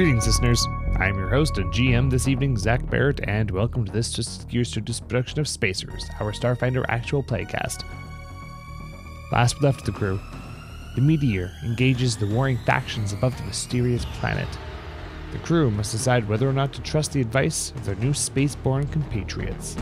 Greetings, listeners. I'm your host and GM this evening, Zach Barrett, and welcome to this Twisted Gear Studios production of Spacers, our Starfinder actual playcast. Last we left the crew, the Meteor engages the warring factions above the mysterious planet. The crew must decide whether or not to trust the advice of their new spaceborne compatriots.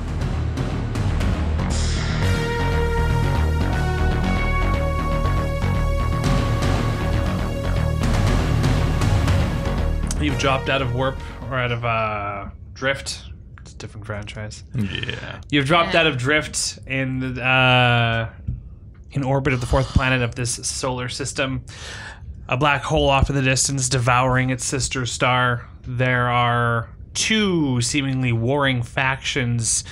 You've dropped out of Warp or out of uh, Drift. It's a different franchise. Yeah. You've dropped out of Drift in uh, in orbit of the fourth planet of this solar system. A black hole off in the distance devouring its sister star. There are two seemingly warring factions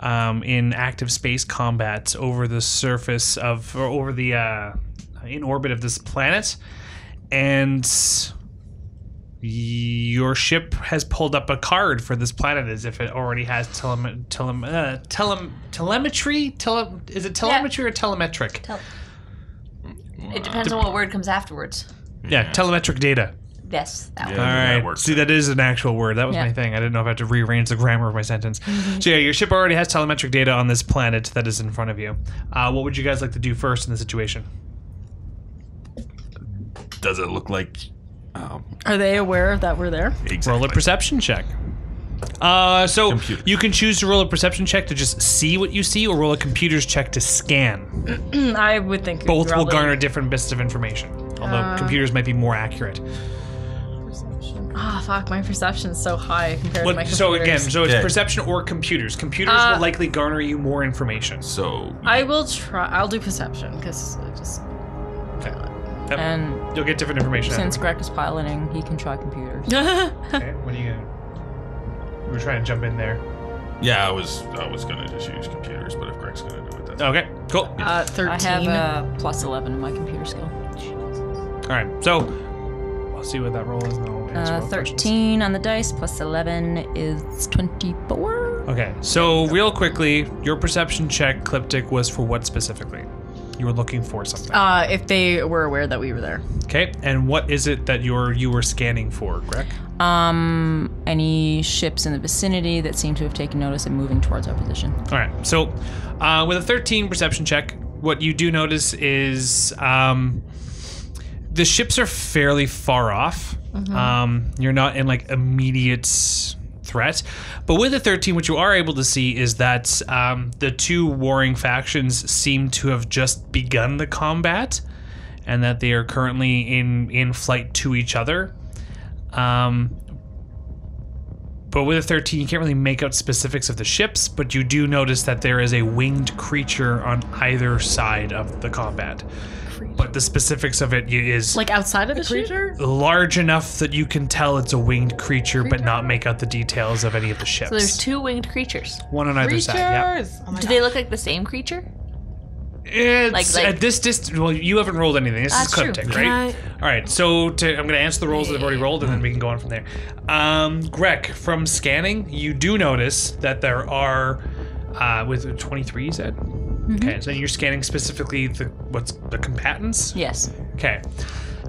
um, in active space combat over the surface of or over the uh, in orbit of this planet, and your ship has pulled up a card for this planet as if it already has telem- telem- uh, telem- telemetry. Tele- is it telemetry or telemetric? Tel- it depends on what word comes afterwards. yeah, telemetric data. Yes, that Yeah. one. All that works. See, that is an actual word. That was Yeah. my thing. I didn't know if I had to rearrange the grammar of my sentence. So yeah, your ship already has telemetric data on this planet that is in front of you. Uh, what would you guys like to do first in the situation? Does it look like? Um, Are they aware that we're there? exactly. Roll a perception check. Uh, so Computers. you can choose to roll a perception check to just see what you see, or roll a computer's check to scan. I would think we Both will probably- garner different bits of information, although Uh, computers might be more accurate. Ah, fuck! My perception's so high compared to my What, so again, computers. so it's Yeah. perception or computers. Computers Uh, will likely garner you more information. So I will try. I'll do perception because just Okay. Yep. and You'll get different information. Since it. Greg is piloting, he can try computers. Okay, what are you gonna? We're trying to jump in there. yeah, I was I was gonna just use computers, but if Greg's gonna do it, that's Okay, cool. uh, I thirteen. have a plus 11 in my computer skill. All right, so I'll see what that roll is. And I'll Uh, all questions. 13 on the dice plus 11 is 24. Okay, so real quickly, your perception check, Cliptic, was for what specifically? You were looking for something. uh, if they were aware that we were there. Okay, and what is it that you're you were scanning for, Greg? Um, any ships in the vicinity that seem to have taken notice and moving towards our position. All right, so uh, with a 13 perception check, what you do notice is um, the ships are fairly far off. Um, you're not in like immediate threat, but with a 13, what you are able to see is that um, the two warring factions seem to have just begun the combat, and that they are currently in in flight to each other. Um, but with a 13, you can't really make out specifics of the ships, but you do notice that there is a winged creature on either side of the combat. But the specifics of it is Like outside of the creature. large enough that you can tell it's a winged creature, but not make out the details of any of the ships. So there's two winged creatures. One on either side. Yeah. Do they look like the same creature? It's Like- like- at this distance. Well, you haven't rolled anything. This That's is true. Cliptic, Can right? All right. So to, I'm going to answer the rolls that I've already rolled, and then we can go on from there. Um, Greg, from scanning, you do notice that there are uh, with 23. You said. Okay. So you're scanning specifically the what's the combatants. Yes. Okay.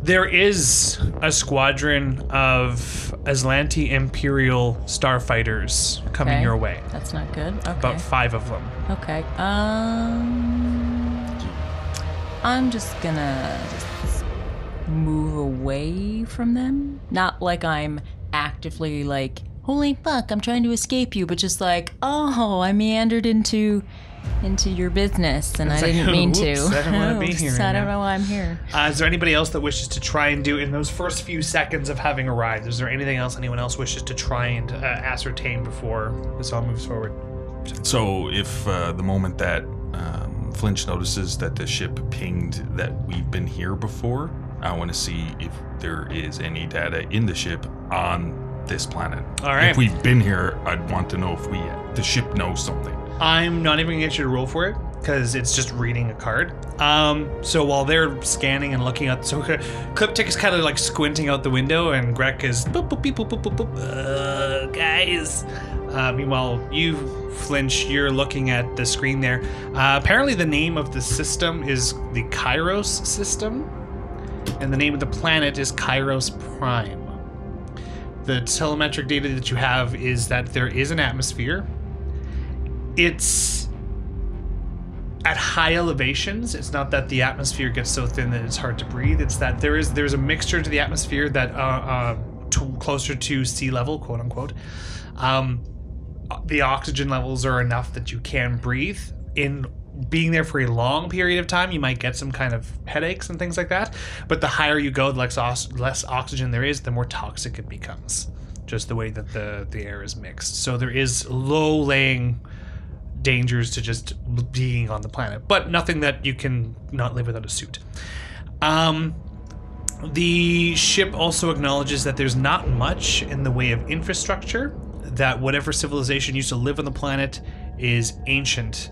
There is a squadron of Azlanti Imperial starfighters coming Okay. your way. That's not good. Okay. About five of them. Okay. Um, I'm just gonna just move away from them. Not like I'm actively like, holy fuck, I'm trying to escape you, but just like, oh, I meandered into into your business and I It's like, didn't mean to. I don't wanna be Oops, here I don't now." know why I'm here. Uh, is there anybody else that wishes to try and do in those first few seconds of having arrived? Is there anything else anyone else wishes to try and uh, ascertain before this all moves forward? So if uh, the moment that um, Flinch notices that the ship pinged that we've been here before, I want to see if there is any data in the ship on this planet. All right. If we've been here, I'd want to know if we the ship knows something. I'm not even gonna get you to roll for it because it's just reading a card. Um, so while they're scanning and looking at, so Cliptic is kind of like squinting out the window, and Greg is boop boop beep, boop boop boop boop. Uh, guys. Uh, meanwhile, you flinch. You're looking at the screen there. Uh, apparently, the name of the system is the Kairos system, and the name of the planet is Kairos Prime. The telemetric data that you have is that there is an atmosphere. It's at high elevations. It's not that the atmosphere gets so thin that it's hard to breathe. It's that there is there's a mixture to the atmosphere that uh, uh, to, closer to sea level, quote unquote. Um, the oxygen levels are enough that you can breathe. In being there for a long period of time, you might get some kind of headaches and things like that. But the higher you go, the less, less oxygen there is, the more toxic it becomes. Just the way that the, the air is mixed. So there is low laying dangers to just being on the planet, but nothing that you can not live without a suit. Um, the ship also acknowledges that there's not much in the way of infrastructure, that whatever civilization used to live on the planet is ancient,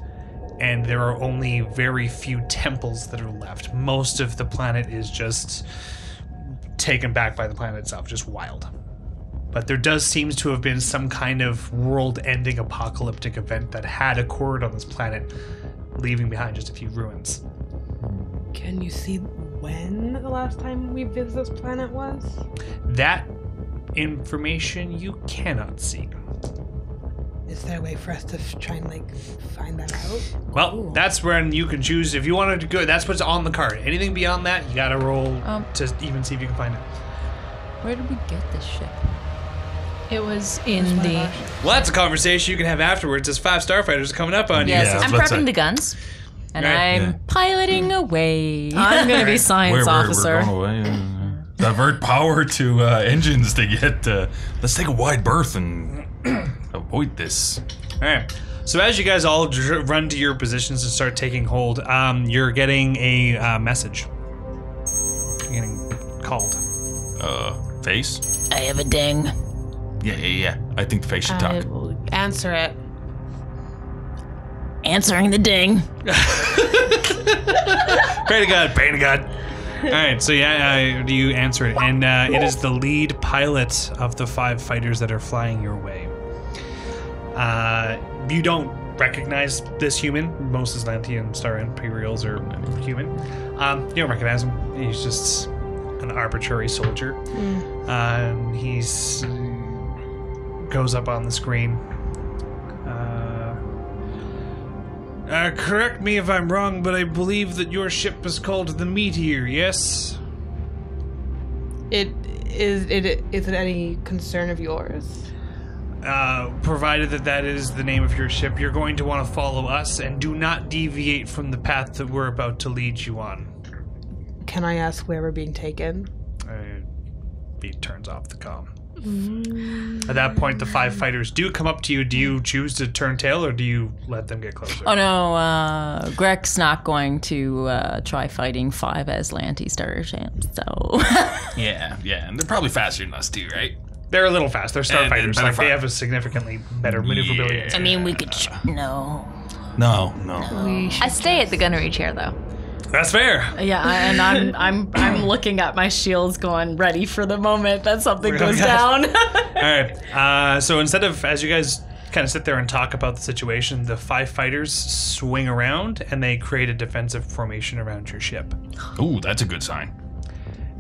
and there are only very few temples that are left. Most of the planet is just taken back by the planet itself, just wild. But there does seems to have been some kind of world-ending apocalyptic event that had occurred on this planet, leaving behind just a few ruins. Can you see when the last time we visited this planet was? That information you cannot see. Is there a way for us to f- try and like find that out? Well, that's when you can choose if you wanted to go. That's what's on the card. Anything beyond that, you gotta roll Um, to even see if you can find it. Where did we get this ship? It was in One of the. our- Well, that's a conversation you can have afterwards. As five starfighters coming up on Yes, Yeah, I'm let's prepping say- the guns. And Right. I'm Yeah. piloting away. I'm gonna be science officer. We're going away. uh, Divert power to uh, engines to get. Uh, let's take a wide berth and avoid this. All right. So as you guys all dr- run to your positions and start taking hold, um, you're getting a uh, message. You're getting called. Uh, face. I have a ding. Yeah, yeah, yeah. I think the face should I talk. will answer it. Answering the ding. Pray to God, pray to God. All right, so yeah, uh, you answer it, and uh, it is the lead pilot of the five fighters that are flying your way. Uh, you don't recognize this human. Most Atlantean Star Imperials are human. Um, you don't recognize him. He's just an arbitrary soldier. Um, he's goes up on the screen. Uh, uh, correct me if I'm wrong, but I believe that your ship is called the Meteor, yes? It is it is it any concern of yours? Uh, provided that that is the name of your ship, you're going to want to follow us and do not deviate from the path that we're about to lead you on. Can I ask where we're being taken? Uh, he turns off the comm. At that point, the five fighters do come up to you. Do you choose to turn tail or do you let them get closer? Oh no, uh, Greg's not going to uh, try fighting five Azlanti starter champs, so. Yeah, yeah. And they're probably faster than us, too, right? They're a little fast. They're And- and starfighters. Like they have a significantly better maneuverability. Yeah. I mean, we could. Sh- no. No, no. I stay at the gunnery chair though. That's fair. Yeah, I- and I'm I'm I'm looking at my shields, going ready for the moment that something We're goes gonna- down. All right. Uh, so instead of as you guys kind of sit there and talk about the situation, the five fighters swing around and they create a defensive formation around your ship. Ooh, that's a good sign.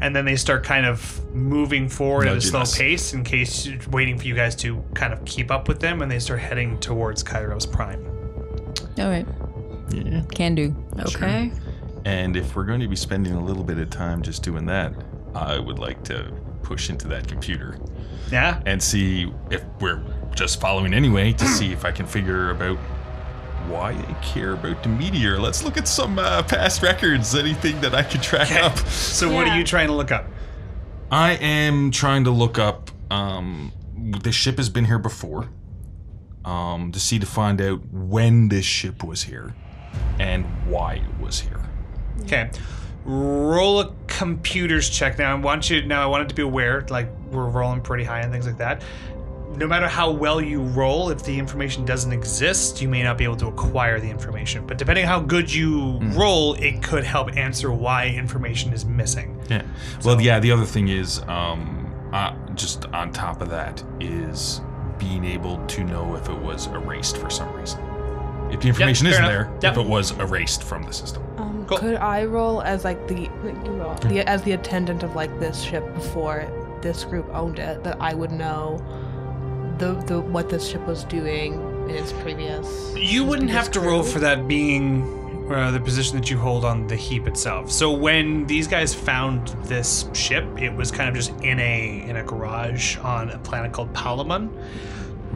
And then they start kind of moving forward at a slow pace in case waiting for you guys to kind of keep up with them and they start heading towards Kairos Prime. All right. Yeah. Can do. okay. And if we're going to be spending a little bit of time just doing that, I would like to push into that computer Yeah? and see if we're just following anyway to see if I can figure about why they care about the meteor. Let's look at some uh, past records, anything that I can track up. So what are you trying to look up? I am trying to look up. Um, the ship has been here before. Um, to see to find out when this ship was here and why it was here. Okay. Roll a computers check now. I want you now I want it to be aware, like we're rolling pretty high and things like that. No matter how well you roll, if the information doesn't exist, you may not be able to acquire the information. But depending on how good you roll, it could help answer why information is missing. Yeah. Well, yeah. The other thing is, um, uh, just on top of that, is being able to know if it was erased for some reason. If the information fair isn't enough. there, Yep. if it was erased from the system. Um, Cool. Could I roll as like the, like, roll, the as the attendant of like this ship before this group owned it, that I would know the the what this ship was doing in its previous. You wouldn't have to roll for that being uh, the position that you hold on the heap itself. So when these guys found this ship, it was kind of just in a in a garage on a planet called Palamon.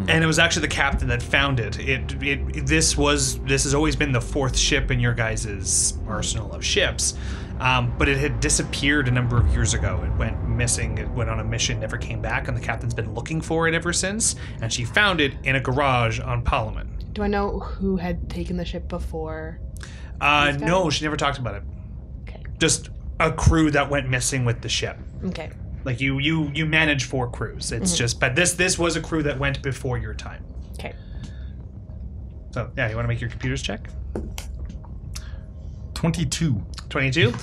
And it was actually the captain that found it. It, it. This was. This has always been the fourth ship in your guys' arsenal of ships, um, but it had disappeared a number of years ago. It went missing. It went on a mission, never came back, and the captain's been looking for it ever since. And she found it in a garage on Palamon. Do I know who had taken the ship before? Uh, no, she never talked about it. Okay. Just a crew that went missing with the ship. Okay. Like you, you, you manage four crews. It's just, but this, this was a crew that went before your time. Okay. So yeah, you want to make your computers check? 22. 22 all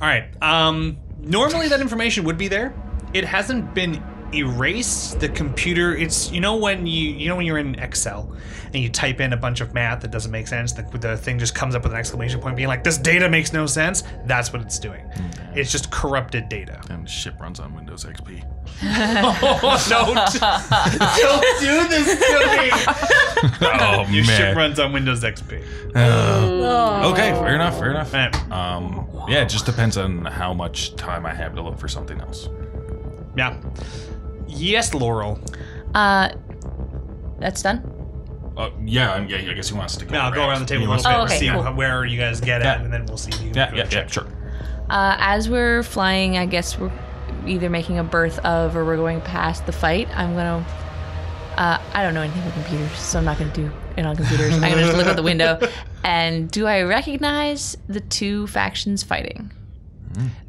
right um normally that information would be there it hasn't been erased the computer. It's you know when you you know when you're in excel and you type in a bunch of math that doesn't make sense the, the thing just comes up with an exclamation point being like this data makes no sense. That's what it's doing. It's just corrupted data. And ship runs on Windows XP. oh don't don't do this to me Oh, your ship runs on windows xp Uh, okay, fair enough, fair enough. Um, yeah, it just depends on how much time I have to look for something else. yeah yes laurel Uh, that's done. Uh, yeah, I'm- yeah, I guess he wants to go. now I'll go around the table He a wants little to bit Oh, okay, see cool. where you guys get at Yeah. and then we'll see you Yeah, go yeah, yeah, check. sure. Uh, as we're flying, I guess we're either making a berth of or we're going past the fight. I'm gonna. Uh, I don't know anything about computers, so I'm not gonna do it on computers. I'm gonna just look out the window. And do I recognize the two factions fighting?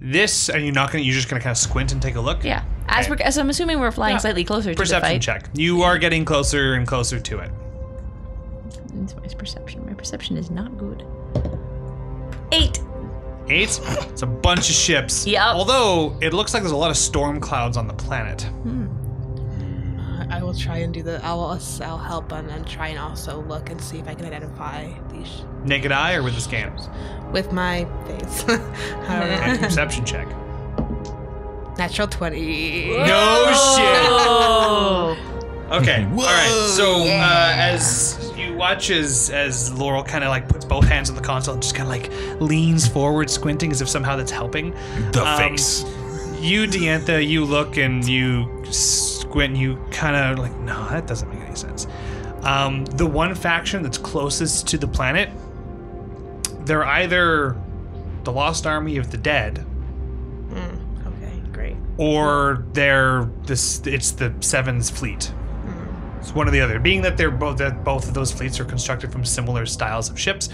This are you not gonna? You're just gonna kind of squint and take a look. Yeah. As Okay. we're, as I'm assuming we're flying Yeah. slightly closer to the Perception fight. check. You are getting closer and closer to it. It's my perception. My perception is not good. Eight. Eight. It's a bunch of ships. Yep. Although it looks like there's a lot of storm clouds on the planet. Hmm. I will try and do the. I'll I'll help and, and try and also look and see if I can identify these Naked eye or with the scanners. with my face. However, And perception check. natural twenty. No shit. Okay. All right. So uh, as you watch as as Laurel kind of like puts both hands on the console and just kind of like leans forward, squinting as if somehow that's helping. The Um, face. You, Diantha, you look and you squint and you kind of like, no, that doesn't make any sense. Um, the one faction that's closest to the planet, they're either the Lost Army of the Dead Okay, great. or they're this. It's the Sevens Fleet. It's one or the other. Being that they're both that both of those fleets are constructed from similar styles of ships,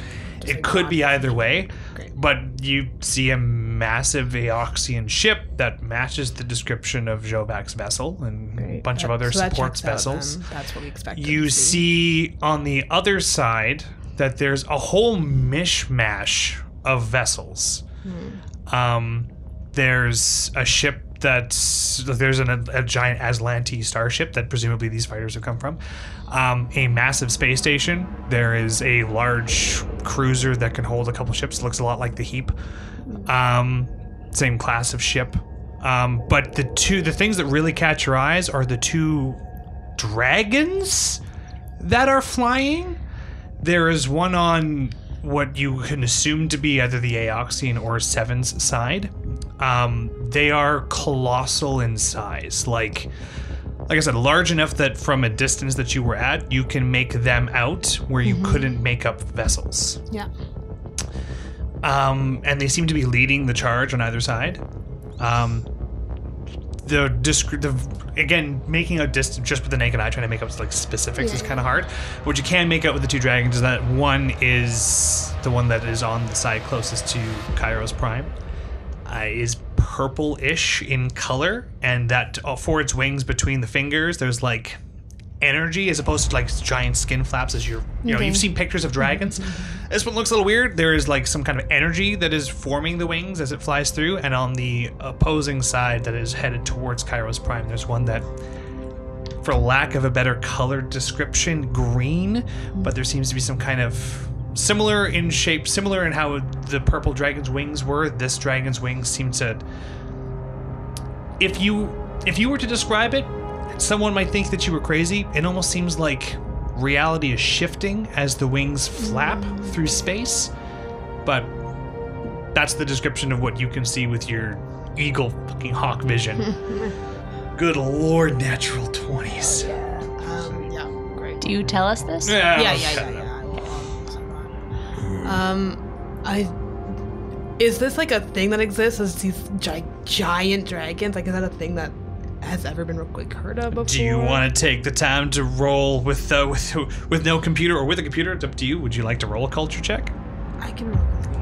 it could be either way. Great. But you see a massive Aoxian ship that matches the description of Jovac's vessel and a Great. bunch of other so support checks out vessels. That's what we expected. You to see on the other side that there's a whole mishmash of vessels. Um, there's a ship that's there's an, a giant Azlanti starship that presumably these fighters have come from. Um, a massive space station. There is a large cruiser that can hold a couple ships. Looks a lot like the Heap. Um, same class of ship. Um, but the two the things that really catch your eyes are the two dragons that are flying. There is one on what you can assume to be either the Aoxian or Seven's side. Um, they are colossal in size, like like I said, large enough that from a distance that you were at, you can make them out where you couldn't make up vessels. Yeah. Um, and they seem to be leading the charge on either side. Um, the, disc- the again making out distance just with the naked eye, trying to make up like specifics is kind of hard. What you can make out with the two dragons is that one is the one that is on the side closest to Kairos Prime, uh, is purple-ish in color, and that uh, for its wings between the fingers, there's like energy as opposed to like giant skin flaps as you're you know you've seen pictures of dragons. This one looks a little weird. There is like some kind of energy that is forming the wings as it flies through and on the opposing side that is headed towards kairos prime there's one that for lack of a better color description green but there seems to be some kind of similar in shape similar in how the purple dragon's wings were this dragon's wings seem to if you if you were to describe it, someone might think that you were crazy. It almost seems like reality is shifting as the wings flap through space. But that's the description of what you can see with your eagle fucking hawk vision. Good lord, natural 20s. Um, yeah, great. Do you tell us this? Yeah, yeah, yeah, yeah, yeah. I will. Um, I. Is this like a thing that exists? Is these gi- giant dragons? Like, is that a thing that has ever been like heard of before? Do you want to take the time to roll with uh, with with no computer or with a computer? It's up to you. Would you like to roll a culture check? I can roll with you.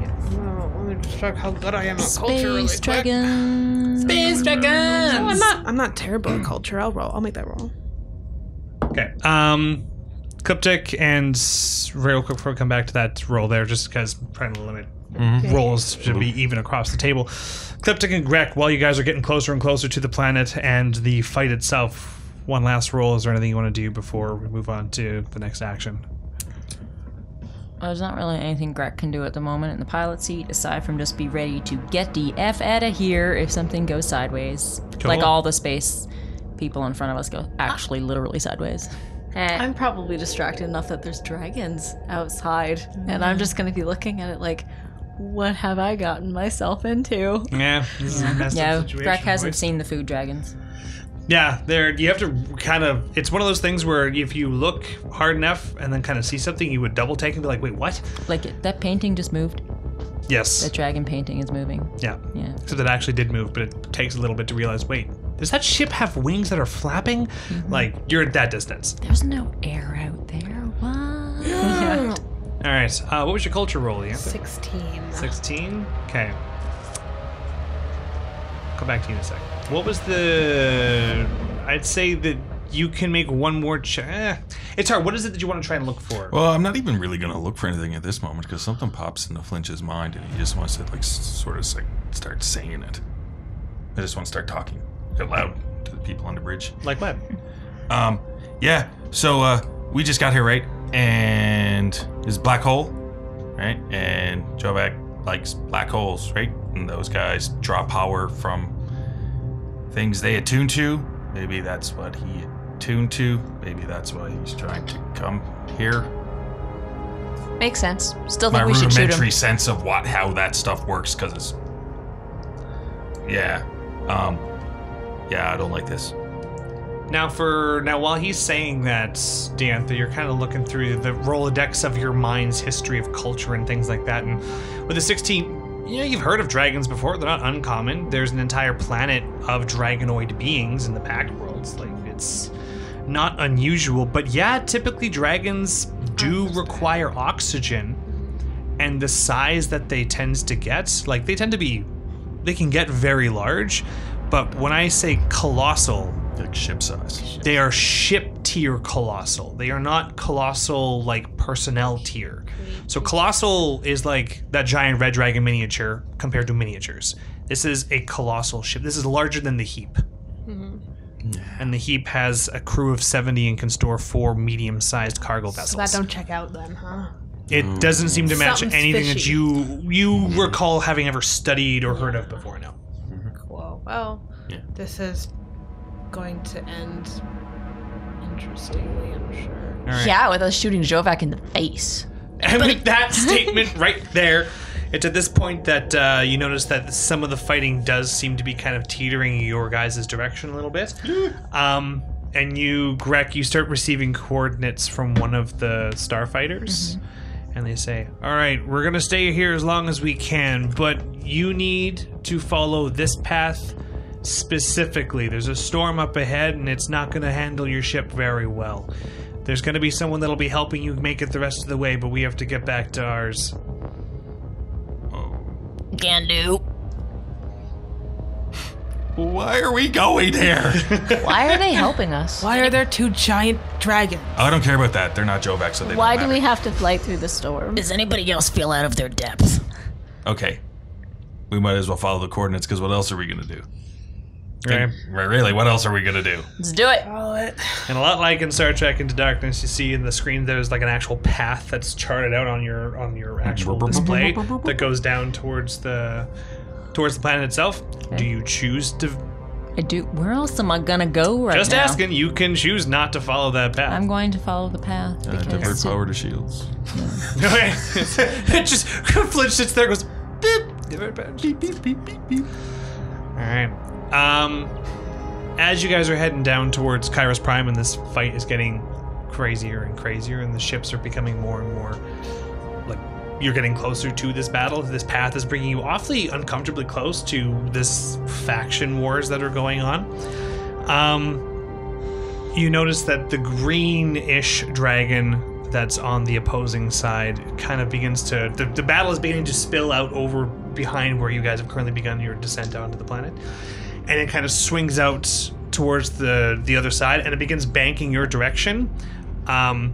Let me just check how good I am at culture. Really Space quick. dragon. Space No, I'm not. I'm not terrible at culture. I'll roll. I'll make that roll. Okay. Um, Cliptic and real quick before we come back to that roll there, just because I'm trying to limit mm-hmm. rolls to be mm-hmm. even across the table. Cliptic and Grek, while you guys are getting closer and closer to the planet and the fight itself, one last roll. Is there anything you want to do before we move on to the next action? Well, there's not really anything Greg can do at the moment in the pilot seat aside from just be ready to get the F out of here if something goes sideways. Like all the space people in front of us go actually literally sideways. Eh. I'm probably distracted enough that there's dragons outside, and I'm mm. just gonna be looking at it like, what have I gotten myself into? Yeah, this is a messed Yeah, up situation. Greg hasn't boys. seen the food dragons. Yeah, there. You have to kind of. It's one of those things where if you look hard enough and then kind of see something, you would double take and be like, "Wait, what?" Like it- that painting just moved. Yes. That dragon painting is moving. Yeah. Yeah. Except it actually did move, but it takes a little bit to realize. Wait, does that ship have wings that are flapping? Like you're at that distance. There's no air out there. What? All right. Uh, what was your culture roll, Ian? Sixteen. 16? Okay. Come back to you in a sec. What was the. I'd say that you can make one more check. Eh. It's hard. What is it that you want to try and look for? Well, I'm not even really going to look for anything at this moment because something pops into Flinch's mind and he just wants to like s- sort of like start saying it. I just want to start talking out loud to the people on the bridge. like what? Um, yeah. So uh, we just got here, right? And there's black hole, right? And Jovak likes black holes, right? And those guys draw power from things they attune to. Maybe that's what he attuned to. Maybe that's why he's trying to come here. Makes sense. Still My think we should shoot him. rudimentary sense of what how that stuff works, because it's yeah, um, yeah. I don't like this. Now, for now, while he's saying that, Diantha, you're kind of looking through the Rolodex of your mind's history of culture and things like that. And with the 16, you know, you've heard of dragons before. They're not uncommon. There's an entire planet of dragonoid beings in the Pact worlds. Like, it's not unusual. But yeah, typically dragons do require oxygen. And the size that they tend to get, like, they tend to be, they can get very large. But when I say colossal, Like ship size. they are ship tier colossal. They are not colossal like personnel tier. So colossal is like that giant red dragon miniature compared to miniatures. This is a colossal ship. This is larger than the heap. Mm-hmm. And the heap has a crew of 70 and can store four medium-sized cargo So vessels. that don't check out then, huh? it doesn't seem to match Something's anything that you you recall having ever studied or heard of before. No. Cool. Well, Yeah. this is going to end interestingly, I'm sure. All right. Yeah, with us shooting Jovak in the face. And with that statement right there, it's at this point that uh, you notice that some of the fighting does seem to be kind of teetering your guys' direction a little bit. Um, and you, Greg, you start receiving coordinates from one of the starfighters. And they say, All right, we're going to stay here as long as we can, but you need to follow this path specifically. There's a storm up ahead, and it's not going to handle your ship very well. There's going to be someone that'll be helping you make it the rest of the way, but we have to get back to ours. Can do. Why are we going here? Why are they helping us? Why are there two giant dragons? I don't care about that. They're not Jovak, so they Why don't do we have to fly through the storm? Does anybody else feel out of their depth? Okay. We might as well follow the coordinates because what else are we going to do? Right. Right, Really, what else are we going to do? Let's do it. Follow it. And a lot like in Star Trek Into Darkness, you see in the screen there's like an actual path that's charted out on your on your actual display that goes down towards the towards the planet itself. Do you choose to I do. Where else am I gonna go right Just now? asking. You can choose not to follow that path. I'm going to follow the path Uh, divert because power to shields. Okay. it just Flinch sits there, goes beep, divert power, beep, beep, beep, beep, beep. All right. Um, as you guys are heading down towards Kairos Prime, and this fight is getting crazier and crazier, and the ships are becoming more and more like you're getting closer to this battle. This path is bringing you awfully uncomfortably close to this faction wars that are going on. Um, you notice that the greenish dragon that's on the opposing side kind of begins to the, the battle is beginning to spill out over behind where you guys have currently begun your descent onto the planet and it kind of swings out towards the the other side and it begins banking your direction um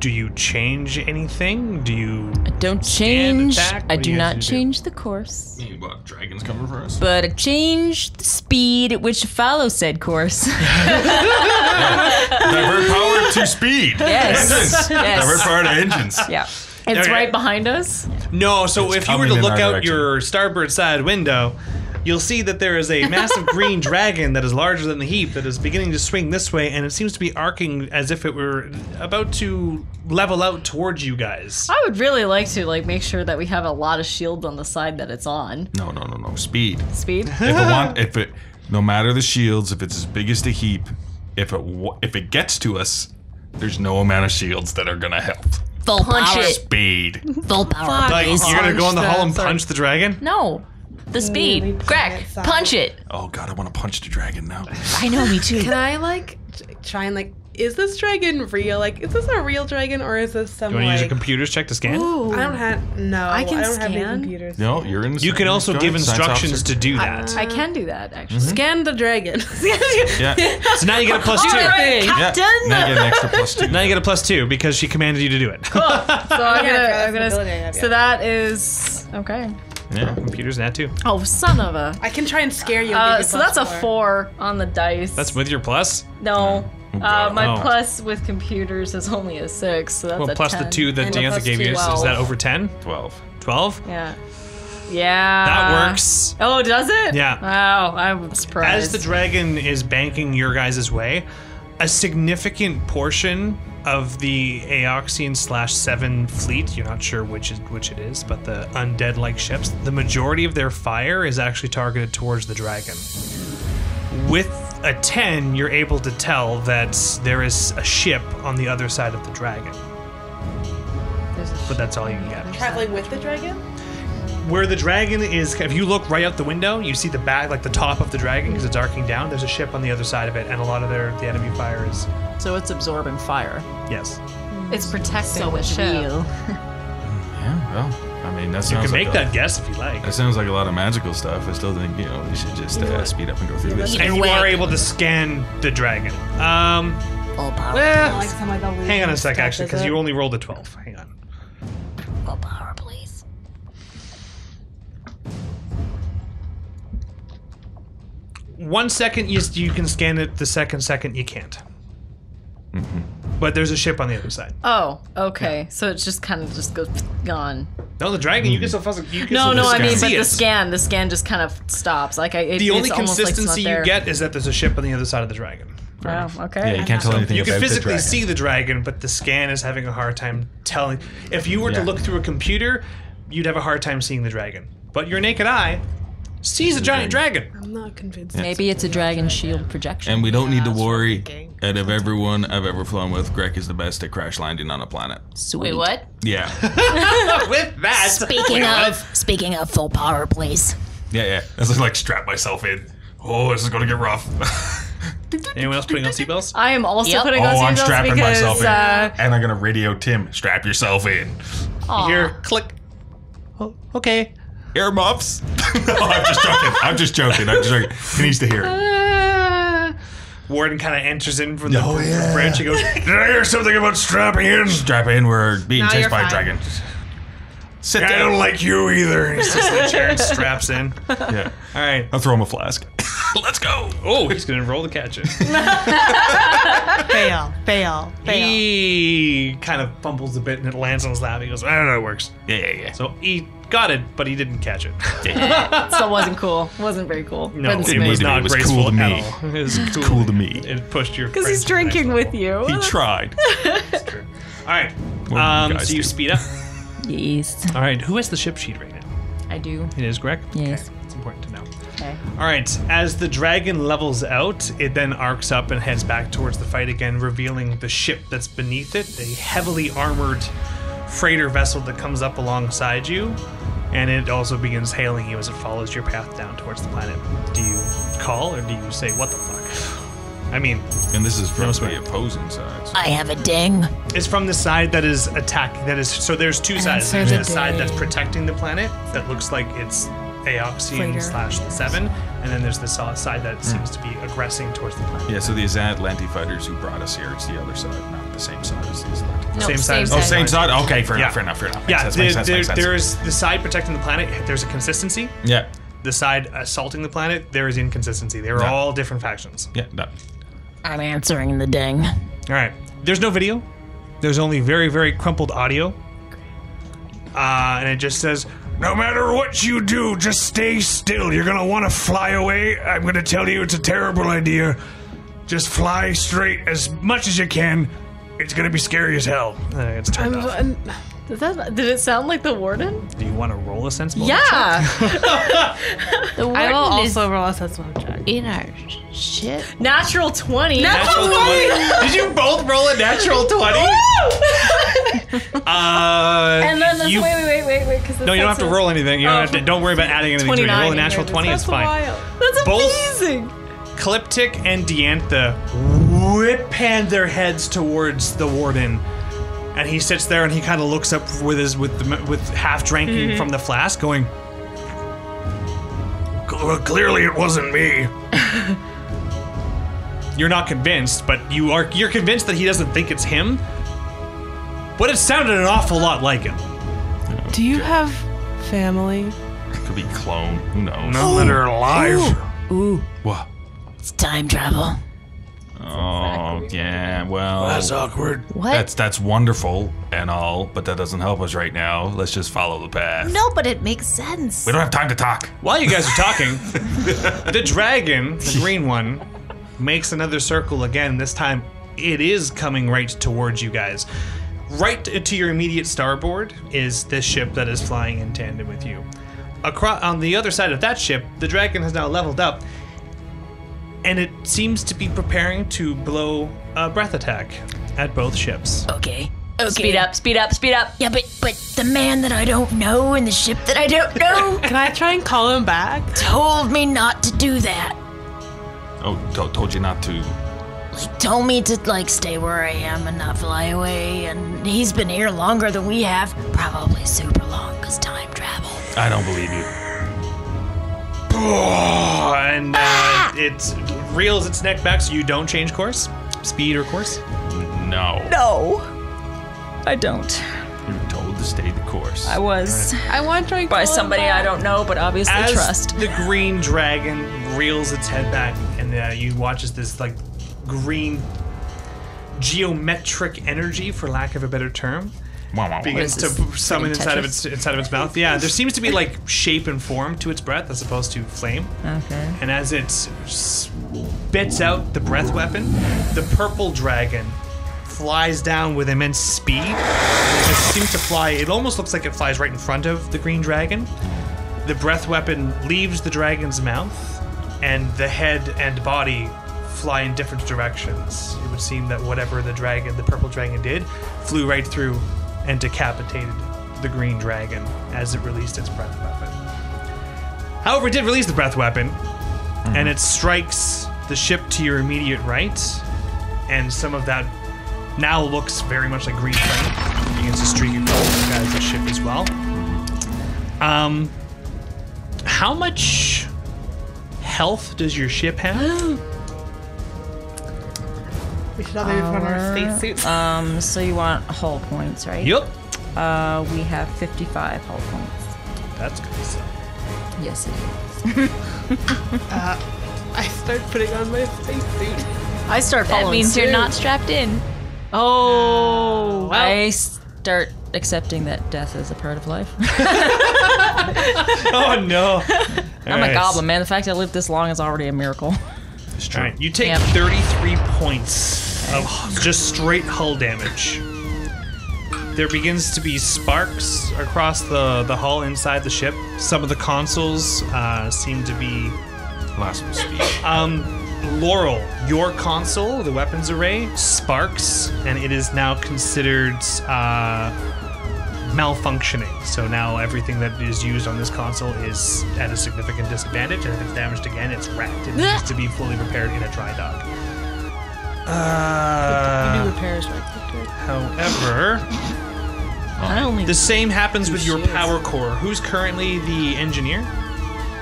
do you change anything do you I don't change. attack? I do do not have to do? change the course, What, dragons coming for us? but I change the speed at which to follow said course. Divert power to speed. Yes. Engines. Yes. Divert power to engines. yeah. It's Okay. right behind us. No, so It's if you were to look out direction. your starboard side window, you'll see that there is a massive green dragon that is larger than the heap that is beginning to swing this way, and it seems to be arcing as if it were about to level out towards you guys. I would really like to like make sure that we have a lot of shields on the side that it's on. No, no, no, no. Speed. Speed. If it want, if it, no matter the shields, if it's as big as the heap, if it if it gets to us, there's no amount of shields that are gonna help. Full punch it. Speed. Full power. Like you're gonna go in the hall and punch the dragon? No. The speed. Greg, side. punch it. Oh god, I want to punch the dragon now. I know, me too. Can I like try and like? Is this dragon real? Like, is this a real dragon or is this some You want to use your like? computers check to scan? Ooh. I don't have no. I can don't have any scan. computers. No, you're in. The You can also give instructions to do that. I can do that actually. Mm-hmm. Scan the dragon. Yeah. so now you get a plus two. Thing. yeah. Now you get an extra plus two. Now you get a plus two because she commanded you to do it. So I'm gonna, I'm gonna. the ability I have, So that is okay. Yeah. computers now too. Oh, son of a. I can try and scare you. Uh, so plus that's a four on the dice. That's with your plus. no. Uh, my Oh. plus with computers is only a six, so that's Well, a plus the two that And a Diantha gave you. two. Is is that over 10? Twelve. 12? Yeah. Yeah. That works. Oh, does it? Yeah. Wow, I'm surprised. As the dragon is banking your guys' way, a significant portion of the Aoxian slash seven fleet, you're not sure which is which it is, but the undead like ships, the majority of their fire is actually targeted towards the dragon. With a 10, you're able to tell that there is a ship on the other side of the dragon. But that's all you can get. traveling with the dragon. Where the dragon is, if you look right out the window, you see the back, like the top of the dragon, because it's arcing down. There's a ship on the other side of it, and a lot of their the enemy fire is So it's absorbing fire. yes. it's protecting So the it's ship. real. Yeah. Well, I mean that You can like make a, that guess if you like. That sounds like a lot of magical stuff. I still think you know we should just uh, speed up and go through this. And you are able to scan the dragon. Um, well, Like hang on a sec, actually, because you only rolled a twelve. Hang on. One second you you can scan it. The second second you can't. Mm-hmm. But there's a ship on the other side. Oh, okay. So it just kind of just goes gone. No, the dragon. You can still fuss- you can No, still no, I mean, but the scan, the scan just kind of stops. Like I, it, The only it's almost like consistency you get is that there's a ship on the other side of the dragon. Wow. Okay. Yeah, you can't tell anything You about can physically dragon. see the dragon, but the scan is having a hard time telling. If you were to look through a computer, you'd have a hard time seeing the dragon. But your naked eye sees a giant dragon. I'm not convinced. Maybe it's a dragon shield projection. And we don't need to worry. thinking. Out of everyone I've ever flown with, Greg is the best at crash landing on a planet. Sweet. Wait, what? Yeah, With that, Speaking of, speaking of full power, please. yeah, yeah. This is like strap myself in. Oh, this is gonna get rough. anyone else putting on seatbelts? I am also Yep. putting oh, on I'm seatbelts strapping because myself in, uh, and I'm gonna radio Tim. Strap yourself in. You hear click. Oh, okay. Earmuffs. no, I'm just joking. I'm just joking. I'm just joking. He needs to hear it. Uh, Warden kind of enters in from the, Oh, from yeah. bridge. He goes, "Did I hear something about strapping in?" Strap in. We're being No, chased you're by a fine. dragon. Sit I down. don't like you either. He sits in the chair and straps in. Yeah. All right. I'll throw him a flask. Let's go. Oh, he's gonna roll to catch it. Fail, fail, fail. He kind of fumbles a bit and it lands on his lap. He goes, I don't know, it works. Yeah, yeah, yeah. So he got it, but he didn't catch it. Still wasn't cool. Wasn't very cool. No, Wasn't it smooth. was not It was graceful cool to me. at all. It was cool, cool to me. It pushed your Because he's friends drinking next with you. He tried. level. All right. What do you Um, guys so you do? speed up. Yes. All right. Who has the ship sheet right now? I do. It is Greg. Yes. Okay, It's important to know. Okay. All right. As the dragon levels out, it then arcs up and heads back towards the fight again, revealing the ship that's beneath it, a heavily armored freighter vessel that comes up alongside you, and it also begins hailing you as it follows your path down towards the planet. Do you call or do you say what the fuck? I mean, And this is from No the opposing sides. I have a ding. it's from the side that is attacking. That is so. There's two sides. There's the the side that's protecting the planet that looks like it's Aoxian slash the Seven, and then there's the so- side that seems to be aggressing towards the planet. Yeah, so the Atlanti fighters who brought us here, it's the other side, not the same side as the Atlanti. No, Same side. Oh, same side? Okay, fair Yeah. enough, fair enough, fair enough. Makes Yeah, sense, there- makes sense, there- makes sense. there's the side protecting the planet. There's a consistency. Yeah, The side assaulting the planet, there is inconsistency. They're Yeah. all different factions. yeah, no. I'm answering the ding. All right. There's no video. There's only very, very crumpled audio. Uh, and it just says, No matter what you do, just stay still. You're going to want to fly away. I'm going to tell you it's a terrible idea. Just fly straight as much as you can. It's going to be scary as hell. Uh, it's turned I'm, off. I'm- Did, that, did it sound like the warden? Do you want to roll a sense motive? Yeah. The I will warden is also roll a assessment check. in our shit. Natural 20. Natural 20. Did you both roll a natural 20? uh, And then this, you, wait, wait, wait, wait, wait. Because No, you don't have to roll anything. You don't have to. Don't worry about adding anything to it. You roll a natural 20, it's fine. That's Both- amazing. Calyptic and Diantha whip hand their heads towards the warden, and he sits there and he kind of looks up with his with the, with half drinking mm-hmm. from the flask, going. "Well, clearly, it wasn't me. you're not convinced, but you are. You're convinced that he doesn't think it's him. But it sounded an awful lot like him. Do you have family? Could be clone. Who knows? None that are alive. Ooh, What? it's time travel. Oh, yeah, well. That's awkward. What? That's that's wonderful and all, but that doesn't help us right now. Let's just follow the path. No, but it makes sense. We don't have time to talk. While you guys are talking, the dragon, the green one, makes another circle again. This time, it is coming right towards you guys. Right to your immediate starboard is this ship that is flying in tandem with you. Across on the other side of that ship, the dragon has now leveled up, and it seems to be preparing to blow a breath attack at both ships. Okay. Okay. Speed up, speed up, speed up. Yeah, but but the man that I don't know and the ship that I don't know Can I try and call him back? told me not to do that. Oh, to- told you not to. He told me to like stay where I am and not fly away. And he's been here longer than we have, probably super long, cause time travel. I don't believe you. and uh, it reels its neck back so you don't change course, speed or course. No. No. I don't. You were told to stay the course. I was I want to try by call him somebody I don't know, but obviously As trust. the green dragon reels its head back, and uh, you watch as this like green geometric energy, for lack of a better term, Begins to summon inside of its inside of its mouth. Yeah, there seems to be like shape and form to its breath as opposed to flame. Okay. And as it spits out the breath weapon, the purple dragon flies down with immense speed. It seems to fly, it almost looks like it flies right in front of the green dragon. The breath weapon leaves the dragon's mouth, and the head and body fly in different directions. It would seem that whatever the dragon, the purple dragon, did, flew right through and decapitated the green dragon as it released its breath weapon. However, it did release the breath weapon, and it strikes the ship to your immediate right, and some of that now looks very much like green flame begins to streak across you guys' the ship as well. Um, how much health does your ship have? We should all maybe put on our spacesuits. Um, so you want hull points, right? yep, Uh, we have 55 hull points. that's good. So. Yes, it is. I start putting on my spacesuit. I start That following means you're suit. not strapped in. Oh, well. I start accepting that death is a part of life. Oh no! I'm a goblin, man. The fact I lived this long is already a miracle. It's true. right, you take Yep. 33 points of just straight hull damage. There begins to be sparks across the, the hull inside the ship. Some of the consoles uh, seem to be. Last will speak. Um, Laurel, your console, the weapons array, sparks, and it is now considered uh, malfunctioning. So now everything that is used on this console is at a significant disadvantage, and if it's damaged again, it's wrecked. It needs to be fully repaired in a dry dock. you Uh, do repairs right Victor? however, I only the same happens with your shields. power core. Who's currently the engineer?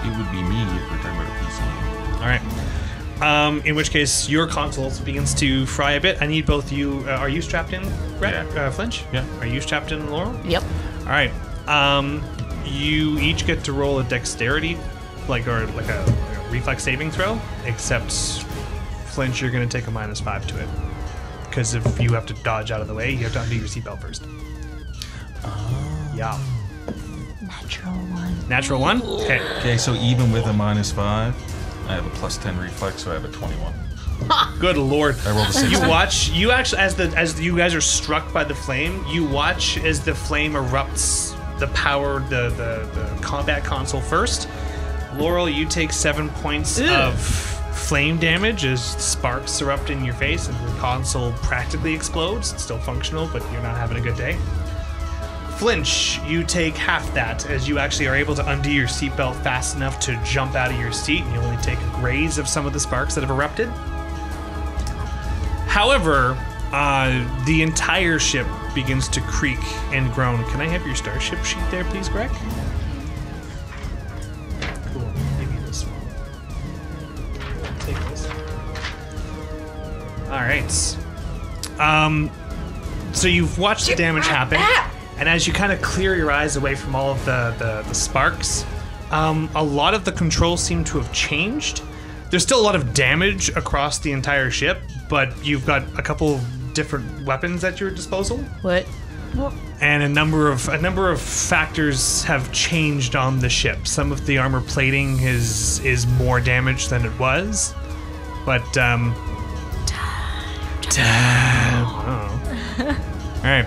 It would be me if we're talking about a PC. All right. Um, in which case, your console begins to fry a bit. I need both you. Uh, are you strapped in, Brett? Yeah. Uh, Flinch? Yeah. Are you strapped in, Laurel? Yep. All right. Um, you each get to roll a dexterity, like or like a, like a reflex saving throw. Except Flinch, you're going to take a minus five to it because if you have to dodge out of the way, you have to undo your seatbelt first. Yeah. Natural one. Natural one. Okay. Okay, so even with a minus five, I have a plus ten reflex, so I have a twenty-one. Good lord. I rolled a six. You watch. You actually, as the as you guys are struck by the flame, you watch as the flame erupts the power, the the, the combat console first. Laurel, you take seven points of flame damage as sparks erupt in your face, and the console practically explodes. It's still functional, but you're not having a good day. Flinch, you take half that as you actually are able to undo your seatbelt fast enough to jump out of your seat, and you only take a graze of some of the sparks that have erupted. However, uh, the entire ship begins to creak and groan. Can I have your starship sheet there, please, Greg? Cool. Give this one. Take this. All right. Um, so you've watched the damage happen, and as you kind of clear your eyes away from all of the the, the sparks, um, a lot of the controls seem to have changed. There's still a lot of damage across the entire ship, but you've got a couple different weapons at your disposal, What? and a number of a number of factors have changed on the ship. Some of the armor plating is is more damaged than it was, but um. Time. All right.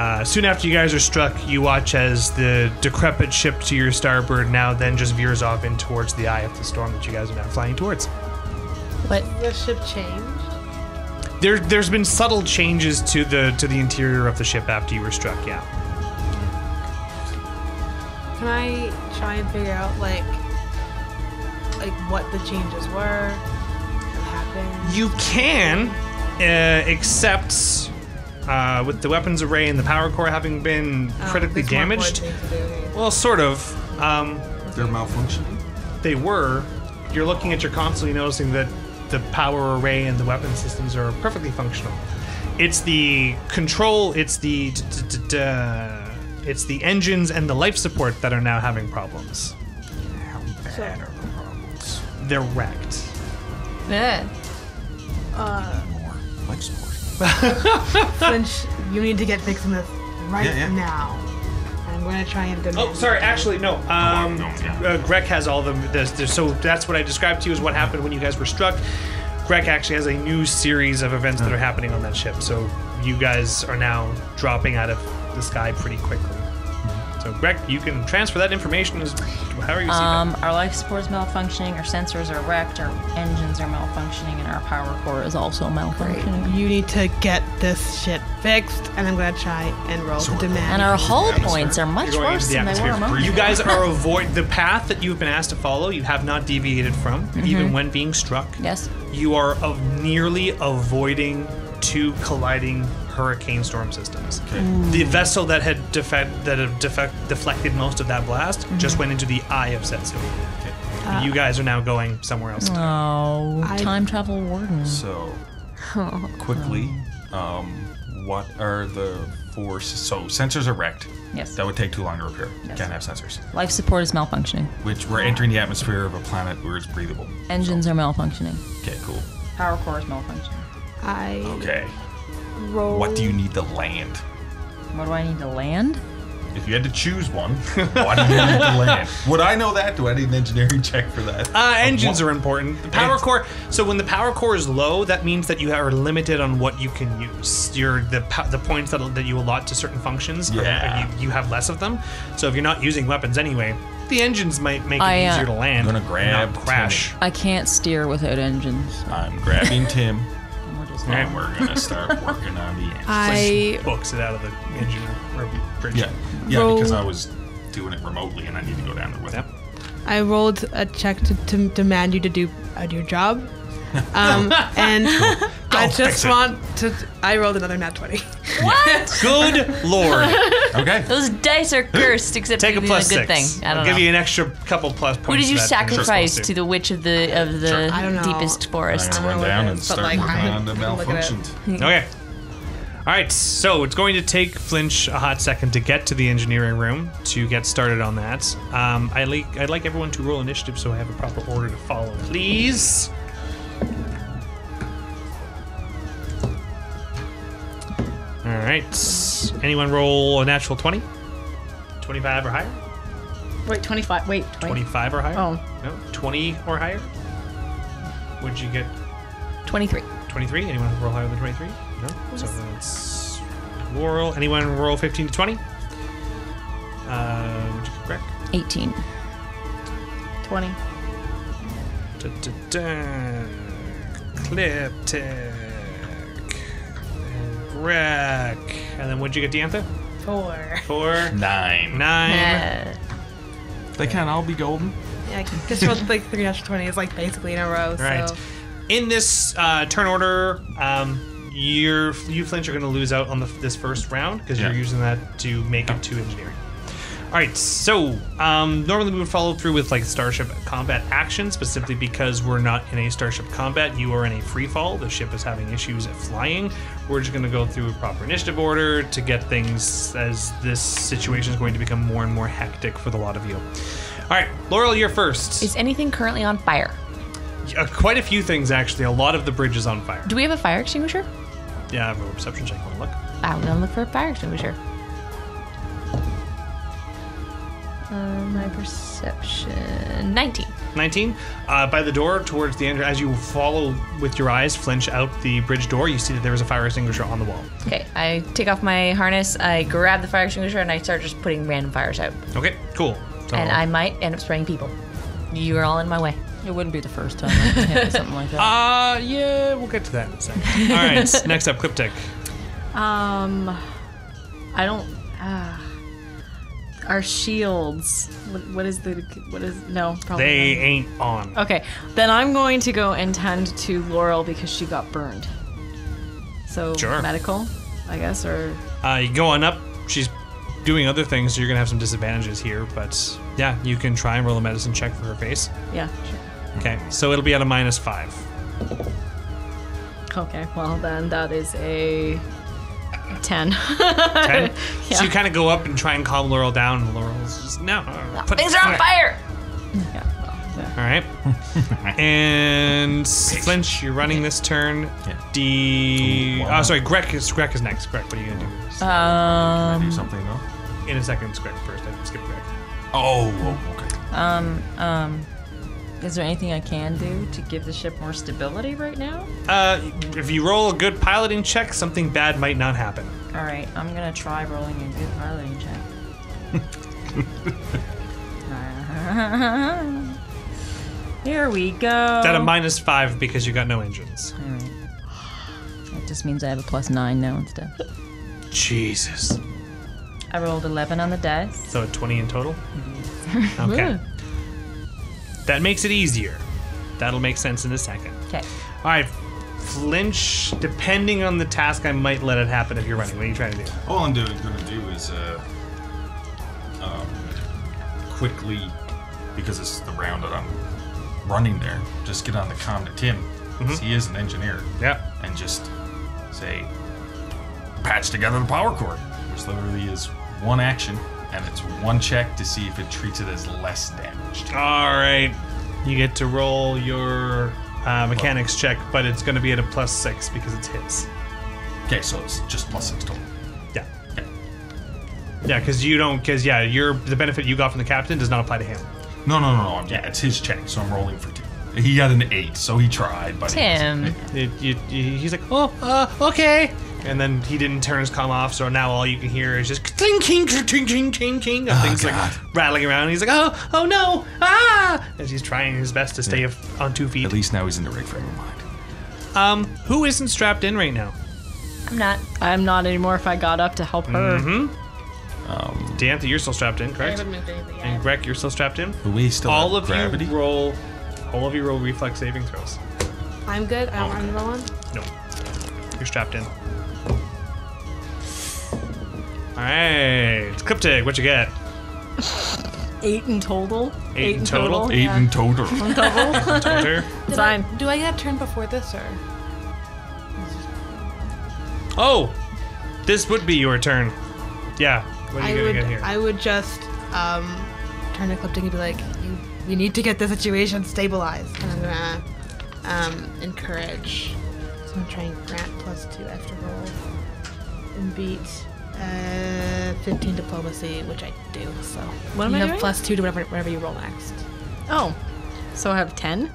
Uh, soon after you guys are struck, you watch as the decrepit ship to your starboard now then just veers off in towards the eye of the storm that you guys are now flying towards. What? The ship changed. There, there's been subtle changes to the to the interior of the ship after you were struck. Yeah. Can I try and figure out like like what the changes were? What happened? You can, uh, except uh, with the weapons array and the power core having been Oh, critically damaged. important things to do. Well, sort of. Um, They're malfunctioning. they were. You're looking at your console, you're noticing that the power array and the weapon systems are perfectly functional. It's the control, it's the d- d- d- d- it's the engines and the life support that are now having problems. How Bad are the problems. They're wrecked. Yeah. More life support. Flinch, you need to get fixing this right Yeah, yeah. now. I'm going to try and go. Oh, sorry. Actually, no. Um, no, yeah. uh, Greg has all the. the, the so that's what I described to you is what happened when you guys were struck. Greg actually has a new series of events that are happening on that ship. So you guys are now dropping out of the sky pretty quickly. So Greg, you can transfer that information as however you see Um, our life support is malfunctioning, our sensors are wrecked, our engines are malfunctioning, and our power core is also malfunctioning. You need to get this shit fixed, and I'm going to try and roll to demand. And our hull points are much worse the than they were a You guys are avoid the path that you've been asked to follow. You have not deviated from, even when being struck. Yes. You are of nearly avoiding two colliding hurricane storm systems. Hmm. The vessel that had defect that had defect, deflected most of that blast mm-hmm. just went into the eye of Setsu. Ah. you guys are now going somewhere else. Oh, I- time travel warden. So, quickly, oh. um, what are the forces? So, sensors are wrecked. Yes. That would take too long to repair. Yes. Can't have sensors. Life support is malfunctioning. Which we're entering the atmosphere of a planet where it's breathable. Engines are malfunctioning. Okay, cool. Power core is malfunctioning. I Okay. Roll. What do you need to land? What do I need to land? If you had to choose one, why do you need to land? Would I know that? Do I need an engineering check for that? Uh, engines What- are important. The power core. So when the power core is low, that means that you are limited on what you can use. Your the po- the points that that you allot to certain functions. are- Yeah. you, you have less of them. So if you're not using weapons anyway, the engines might make it I, uh, easier to land. I'm gonna and grab not crash. I can't steer without engines. I'm grabbing Tim, And we're and we're gonna start working on the engine. I Books it out of the engine or bridge. Yeah, yeah, Roll- because I was doing it remotely, and I need to go down there with Yep. him. I rolled a check to, to demand you to do uh, your job. Um, and I just want to. I rolled another nat 20. What? Good lord. Okay. Those dice are cursed, except Take a for plus good six. thing. I I'll don't give you an extra couple plus points. Who did you for that thing sacrifice to the witch of the of the I don't know. deepest I'm forest? gonna run down and but, start like, working I on the can look at malfunctioned. Okay. All right, so it's going to take Flinch a hot second to get to the engineering room to get started on that. Um, I like I'd like everyone to roll initiative so I have a proper order to follow, please. All right, anyone roll a natural twenty? Twenty-five or higher? Wait, 25. Wait, 20. Twenty-five or higher? Oh. no, twenty or higher. Would you get Twenty-three. 23? Anyone roll higher than 23? No? So that's Laurel. Anyone roll 15 to 20? Uh, would you get Greg? 18. 20. Da, da, da. Cliptic. And Greg. And then what'd you get, Diantha? Four. Four. Nine. Nine. Uh, They can't all be golden. Yeah, I just rolled like three natural 20s, like basically in a row. Right. So. In this uh, turn order, um, you're, you Flinch are going to lose out on the, this first round because you're using that to make it to engineering. All right, so um, normally we would follow through with like starship combat action, specifically because we're not in a starship combat. You are in a free fall. The ship is having issues at flying. We're just going to go through a proper initiative order to get things as this situation is going to become more and more hectic for the lot of you. All right, Laurel, you're first. is anything currently on fire? Uh, quite a few things actually. A lot of the bridge is on fire. Do we have a fire extinguisher? Yeah, I have a perception check. Want to look? I'm gonna look for a fire extinguisher. Uh, my perception, nineteen. 19. Uh, by the door towards the end, as you follow with your eyes, flinch out the bridge door, you see that there is a fire extinguisher on the wall. Okay, I take off my harness, I grab the fire extinguisher, and I start just putting random fires out. Okay, cool. So, And I might end up spraying people. You are all in my way. It wouldn't be the first time I hit with something like that. Uh, yeah, we'll get to that in a second. All right, next up, Cryptic. Um, I don't. Uh, our shields. What, what is the. What is. No, probably. They not. ain't on. Okay, then I'm going to go and tend to Laurel because she got burned. So Sure. medical, I guess, or Uh, you go on up. She's doing other things, so you're going to have some disadvantages here, but yeah, you can try and roll a medicine check for her face. yeah. Sure. Okay, so it'll be at a minus five. Okay, well then that is a ten. 10. Yeah. So you kind of go up and try and calm Laurel down, and Laurel's just, no. put- Things are on fire! yeah. Yeah. All right. and Flinch, you're running this turn. D. Oh, sorry. Greg is Greg is next. Greg, what are you gonna do? Can I do Um, something though? In a second, it's Greg first. I skipped Greg. Oh, oh, okay. um, um, is there anything I can do to give the ship more stability right now? Uh, if you roll a good piloting check, something bad might not happen. All right, I'm gonna try rolling a good piloting check. Here we go. That a minus five because you got no engines. All right. That just means I have a plus nine now instead. Jesus. I rolled 11 on the dice. So 20 in total? Okay. that makes it easier. That'll make sense in a second. Okay. All right. Flinch, depending on the task, I might let it happen if you're running. What are you trying to do? All I'm doing, gonna do is uh, um, quickly, because it's the round that I'm running there, just get on the comm to Tim, 'cause he is an engineer, Yeah. and just say, patch together the power core, which literally is one action, and it's one check to see if it treats it as less damaged. All right. You get to roll your uh, mechanics check, but it's going to be at a plus six because it's his. Okay, so it's just plus six total. Yeah. Okay. Yeah, because you don't. Because yeah, your the benefit you got from the captain does not apply to him. No, no, no, no. Yeah, it's his check, so I'm rolling for two. He got an eight, so he tried, but Tim. It, you, you- he's like, oh, uh, okay. And then he didn't turn his comm off, so now all you can hear is just cling, cling, cling, cling, cling, cling, cling, and things God. like rattling around. He's like, oh, oh no, ah! As he's trying his best to stay on two feet. At least now he's in the right frame of mind. Um, who isn't strapped in right now? I'm not. I'm not anymore if I got up to help her. Mm-hmm. Um, Diantha, you're still strapped in, correct? And Greg, you're still strapped in. We still all have of gravity. you roll. All of you roll reflex saving throws. I'm good. I don't, I'm rolling. No, you're strapped in. All right, Cliptic, what you get? Eight in total. Eight in total? Eight yeah. in total. Toter. Did Fine. Do I get a turn before this or? Oh, this would be your turn. Yeah. What are I you gonna would. get here? I would just um, turn to Cliptic and be like, "You, you need to get the situation stabilized." And I'm gonna um, encourage. So I'm trying grant plus two after roll and beat uh, 15 diplomacy, which I do. So What am you I have doing? plus two to whatever whatever you roll next. Oh, so I have ten.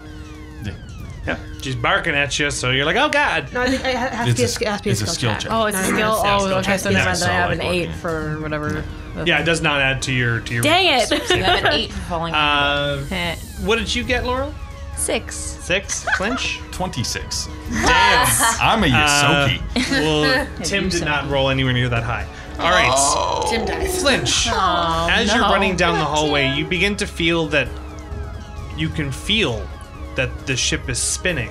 yeah. She's barking at you, so you're like, oh god. No, I think it has to be a, a- sk- has to be a a skill, skill check. check. Oh, it's a skill. Oh, skill okay. check. So never Yeah, mind. Then I have like an what eight game? for whatever. Yeah, it does not add to your to your. Dang it! You have an eight for falling. Uh, Eh. what did you get, Laurel? Six. Six. Clinch. 26. Damn. I'm a Uh, Ysoki. well, Tim did not roll anywhere near that high. All right. Tim dies. Flinch. As you're running down the hallway, you begin to feel that you can feel that the ship is spinning.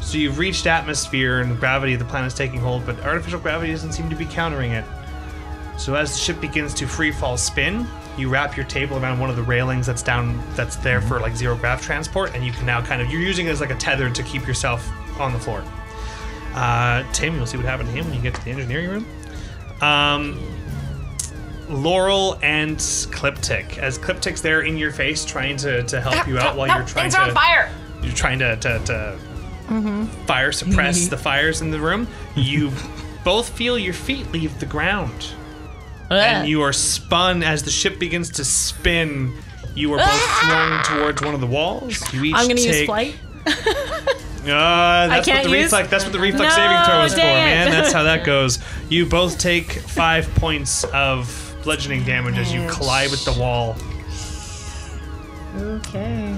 So you've reached atmosphere and gravity of the planet is taking hold, but artificial gravity doesn't seem to be countering it. So as the ship begins to free fall spin, you wrap your table around one of the railings that's down that's there for like zero grav transport, and you can now kind of you're using it as like a tether to keep yourself on the floor. Uh, Tim, you'll see what happened to him when you get to the engineering room. Um, Laurel and Cliptic. As Cliptic's there in your face trying to, to help you out while you're trying Things to are on fire. you're trying to, to, to fire suppress the fires in the room. You both feel your feet leave the ground. And you are spun as the ship begins to spin. You are both thrown towards one of the walls. You each I'm gonna take, use flight. Uh, that's what can't the use- reflex. That's what the reflex No, saving throw is for, man. That's how that goes. You both take five points of bludgeoning damage as you collide with the wall. Okay.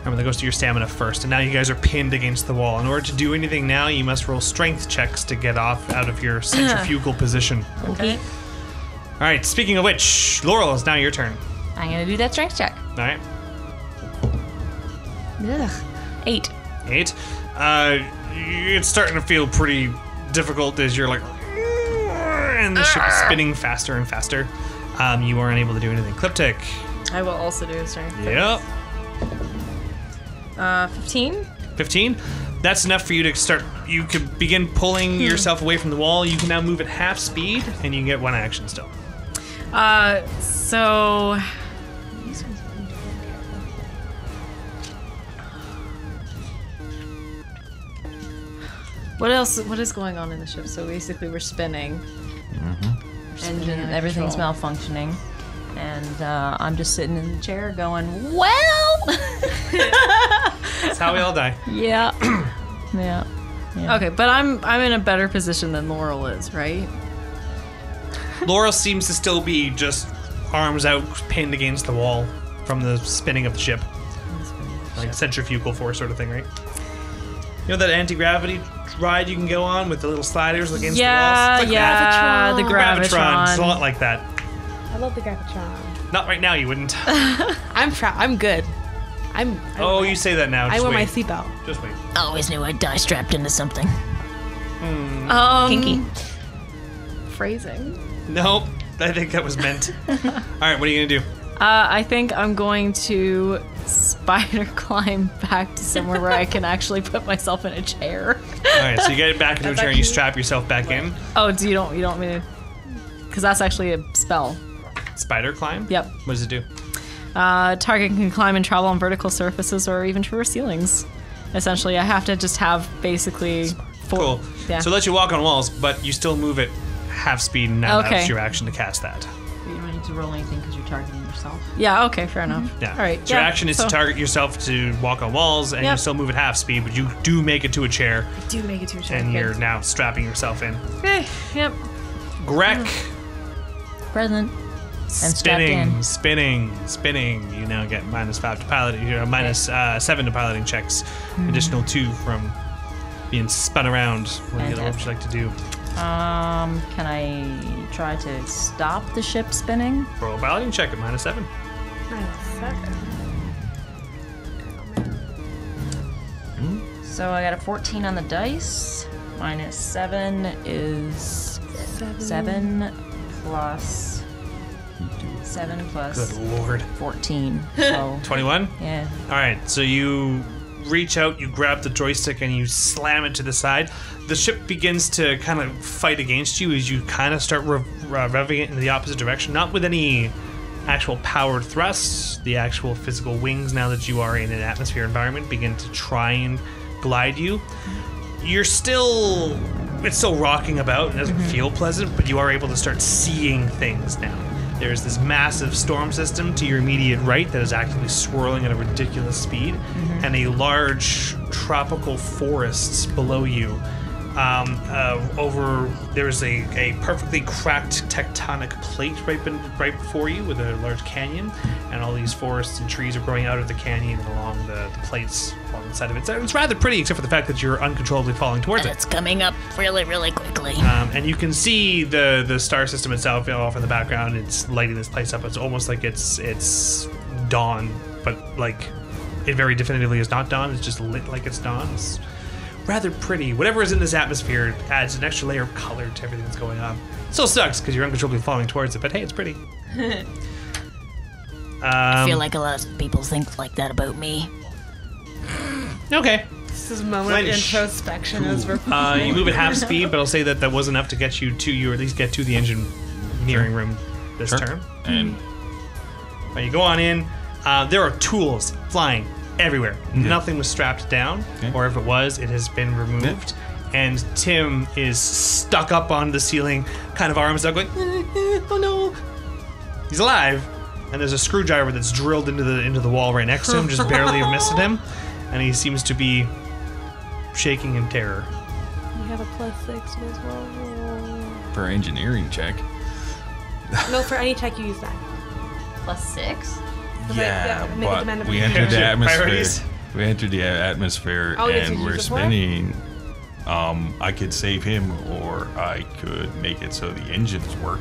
Remember, that goes to your stamina first, and now you guys are pinned against the wall. In order to do anything now, you must roll strength checks to get off out of your centrifugal position. Okay. All right. Speaking of which, Laurel, it's now your turn. I'm gonna do that strength check. All right. Ugh. Eight. Eight. Uh, it's starting to feel pretty difficult as you're like, and the ship is spinning faster and faster. Um, you aren't able to do anything. Cliptic. I will also do a strength. Yep. Uh, 15. 15. That's enough for you to start. You could begin pulling yourself away from the wall. You can now move at half speed, and you can get one action still. Uh, so. What else? What is going on in the ship? So basically, we're spinning. Engine, out of everything's control. malfunctioning. And uh, I'm just sitting in the chair going, well. That's how we all die. yeah. yeah. Okay, but I'm I'm in a better position than Laurel is, right? Laurel seems to still be just arms out, pinned against the wall from the spinning of the ship. Like centrifugal force sort of thing, right? You know that anti gravity ride you can go on with the little sliders against Yeah, the walls? It's like yeah, the Gravitron. It's a lot like that. I love the Gravitron. Not right now, you wouldn't. I'm proud. I'm good. I'm. I oh, you say that now. I Just wear my seatbelt. Just wait. I always knew I'd die strapped into something. Um, Kinky. Phrasing. Nope. I think that was meant. All right, what are you gonna do? Uh, I think I'm going to spider climb back to somewhere where I can actually put myself in a chair. All right, so you get back into a chair and you strap yourself back in. Oh, do you don't you don't mean? Because that's actually a spell. Spider climb. Yep. What does it do? Uh, target can climb and travel on vertical surfaces or even traverse ceilings. Essentially, I have to just have basically four. Cool. Yeah. So let you walk on walls, but you still move at half speed, and now Okay. that's your action to cast that. Need to roll anything because you're targeting yourself. Yeah. Okay. Fair enough. Mm-hmm. Yeah. All right. So your yeah, action is so- to target yourself to walk on walls, and you Yep. still move at half speed, but you do make it to a chair, Do make it to a check. and you're now strapping yourself in. Okay. Yep. Greg, mm. Present. And strapped spinning, in. spinning, spinning. You now get minus five to piloting, you know, minus uh, seven to piloting checks, mm-hmm. additional two from being spun around. What, do you, what would you like to do? Um, can I try to stop the ship spinning? Roll a piloting check at minus seven. So I got a 14 on the dice. Minus 7 is 7, plus 7 plus Good lord. 14. So, 21? yeah. All right, so you reach out, you grab the joystick, and you slam it to the side. The ship begins to kind of fight against you as you kind of start rev- uh, revving it in the opposite direction, not with any actual powered thrusts. The actual physical wings, now that you are in an atmosphere environment, begin to try and glide you. You're still. It's still rocking about. and doesn't feel pleasant, but you are able to start seeing things now. There's this massive storm system to your immediate right that is actively swirling at a ridiculous speed, and a large tropical forest below you. Um, uh, over there's a, a perfectly cracked tectonic plate right, ben- right before you with a large canyon, and all these forests and trees are growing out of the canyon and along the, the plates along the side of it. So it's rather pretty, except for the fact that you're uncontrollably falling towards it. It's coming up really, really quickly. Um, and you can see the the star system itself you know, off in the background. It's lighting this place up. It's almost like it's it's dawn, but like it very definitively is not dawn. It's just lit like it's dawn. It's rather pretty. Whatever is in this atmosphere adds an extra layer of color to everything that's going on. Still sucks because you're uncontrollably falling towards it, but hey, it's pretty. I Um, feel like a lot of people think like that about me. okay. This is a moment of Flinch. introspection as we're Uh, you move at half speed, but I'll say that that was enough to get you to you, or at least get to the engineering room this Sure. turn. And When you go on in, uh, there are tools flying everywhere. Nothing was strapped down, Okay. or if it was, it has been removed. And Tim is stuck up on the ceiling, kind of arms out, going, "Eh, eh, "Oh no!" He's alive, and there's a screwdriver that's drilled into the into the wall right next to him, just barely missing him, and he seems to be shaking in terror. You have a plus six as well. for engineering check. No, for any check you use that. Plus six. Yeah, Yeah, make but of we entered the Priorities. atmosphere. We entered the atmosphere Oh, and you we're use it for it? spinning. Um, I could save him, or I could make it so the engines work.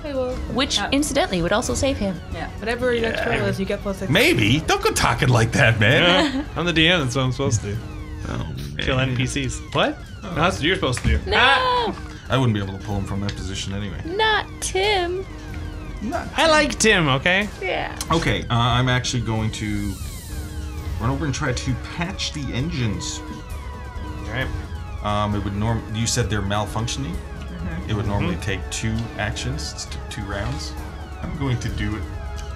Okay, well, Which, incidentally, would also save him. Yeah. whatever your next Yeah. roll is, you get plus six. Maybe. Don't go talking like that, man. I'm the DM. That's what I'm supposed to do. Oh, Kill. NPCs. What? No, that's what you're supposed to do. No, Ah! I wouldn't be able to pull him from that position anyway. not Tim. I like Tim. Okay. Yeah. Okay, uh, I'm actually going to run over and try to patch the engines. All right. Um, it would norm. You said they're malfunctioning. Mm-hmm. It would normally take two actions, two rounds. I'm going to do it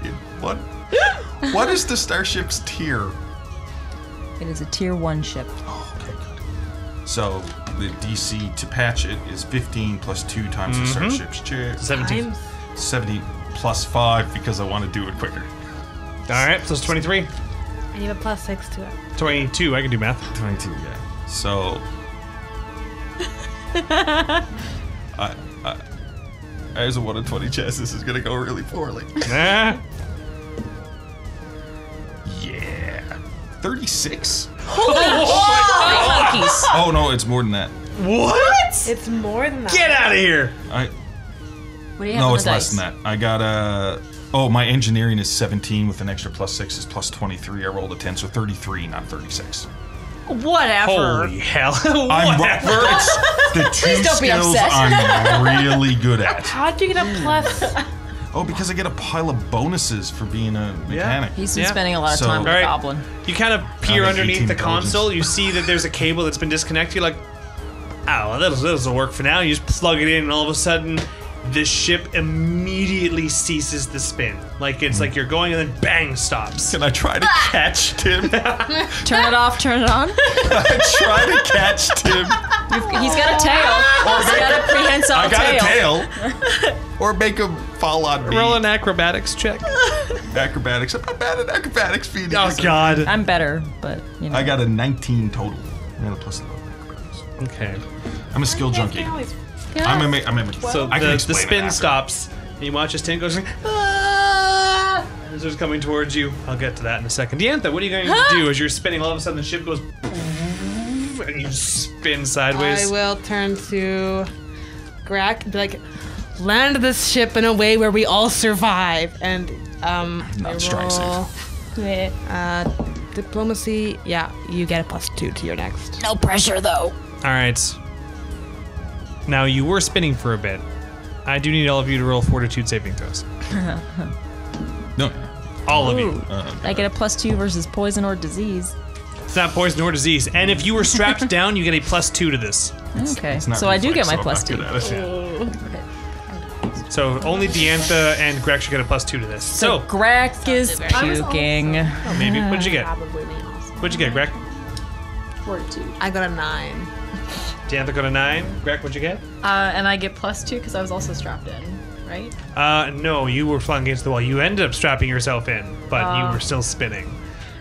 in one. what is the starship's tier? It is a tier 1 ship. Oh, okay, good. So the DC to patch it is 15 plus two times the Mm-hmm. starship's tier. 17. Times. 70 plus five because I want to do it quicker. All right. So it's 23. And you have a plus six to it. 22. I can do math. 22, yeah. So. I, I, as a 1 in 20 chance, this is going to go really poorly. Nah. Yeah. 36? Holy oh Monkeys. Oh, no, it's more than that. What? It's more than that. Get out of here. I What do you have No, on it's the less dice? than that. I got a. Oh, my engineering is 17 with an extra plus 6 is plus 23. I rolled a 10, so 33, not 36. Whatever. Holy hell. I'm Whatever. it's the two don't be skills upset. I'm really good at. How'd you get a plus? Oh, because I get a pile of bonuses for being a mechanic. He's been Yeah. spending a lot of So- time with Alright. the goblin. You kind of peer I'm underneath 18 the intelligence. console. You see that there's a cable that's been disconnected. You're like, oh, well, this this will work for now. You just plug it in, and all of a sudden, the ship immediately ceases the spin. Like it's hmm. like you're going, and then bang, stops. Can I try to catch Tim? Turn it off, turn it on. I try to catch Tim. He's got a tail. He's got a prehensile I got tail. a tail. or make him fall on me. Roll an acrobatics check. acrobatics. I'm not bad at acrobatics, Phoenix. Oh God. I'm better, but you know. I got a 19 total. I got a plus 11 acrobatics. Okay. I'm a skill junkie. I'm a, ma- I'm a, So I can the, the spin stops. And you watch as Tim goes. "Ah!" As it's coming towards you. I'll get to that in a second. Diantha, what are you going to do as you're spinning? All of a sudden, the ship goes. And you spin sideways. I will turn to Grak and be like, land this ship in a way where we all survive. And um, Not strike roll, Uh, diplomacy. Yeah, you get a plus two to your next. No pressure though. All right. Now you were spinning for a bit. I do need all of you to roll fortitude saving throws. No. All of you. Uh, I get a plus two versus poison or disease. It's not poison or disease. And if you were strapped down, you get a plus two to this. Okay, it's not so I do get reflex, my so plus I'm two. not good at it. So only Diantha and Greg should get a plus two to this. So, Grak is puking. maybe. What'd you get? Probably me also. What'd you get, Greg? Fortitude. I got a nine. Diantha got a nine. Greg, what'd you get? Uh, and I get plus two because I was also strapped in, right? Uh, no, you were flung against the wall. You ended up strapping yourself in, but you were still spinning.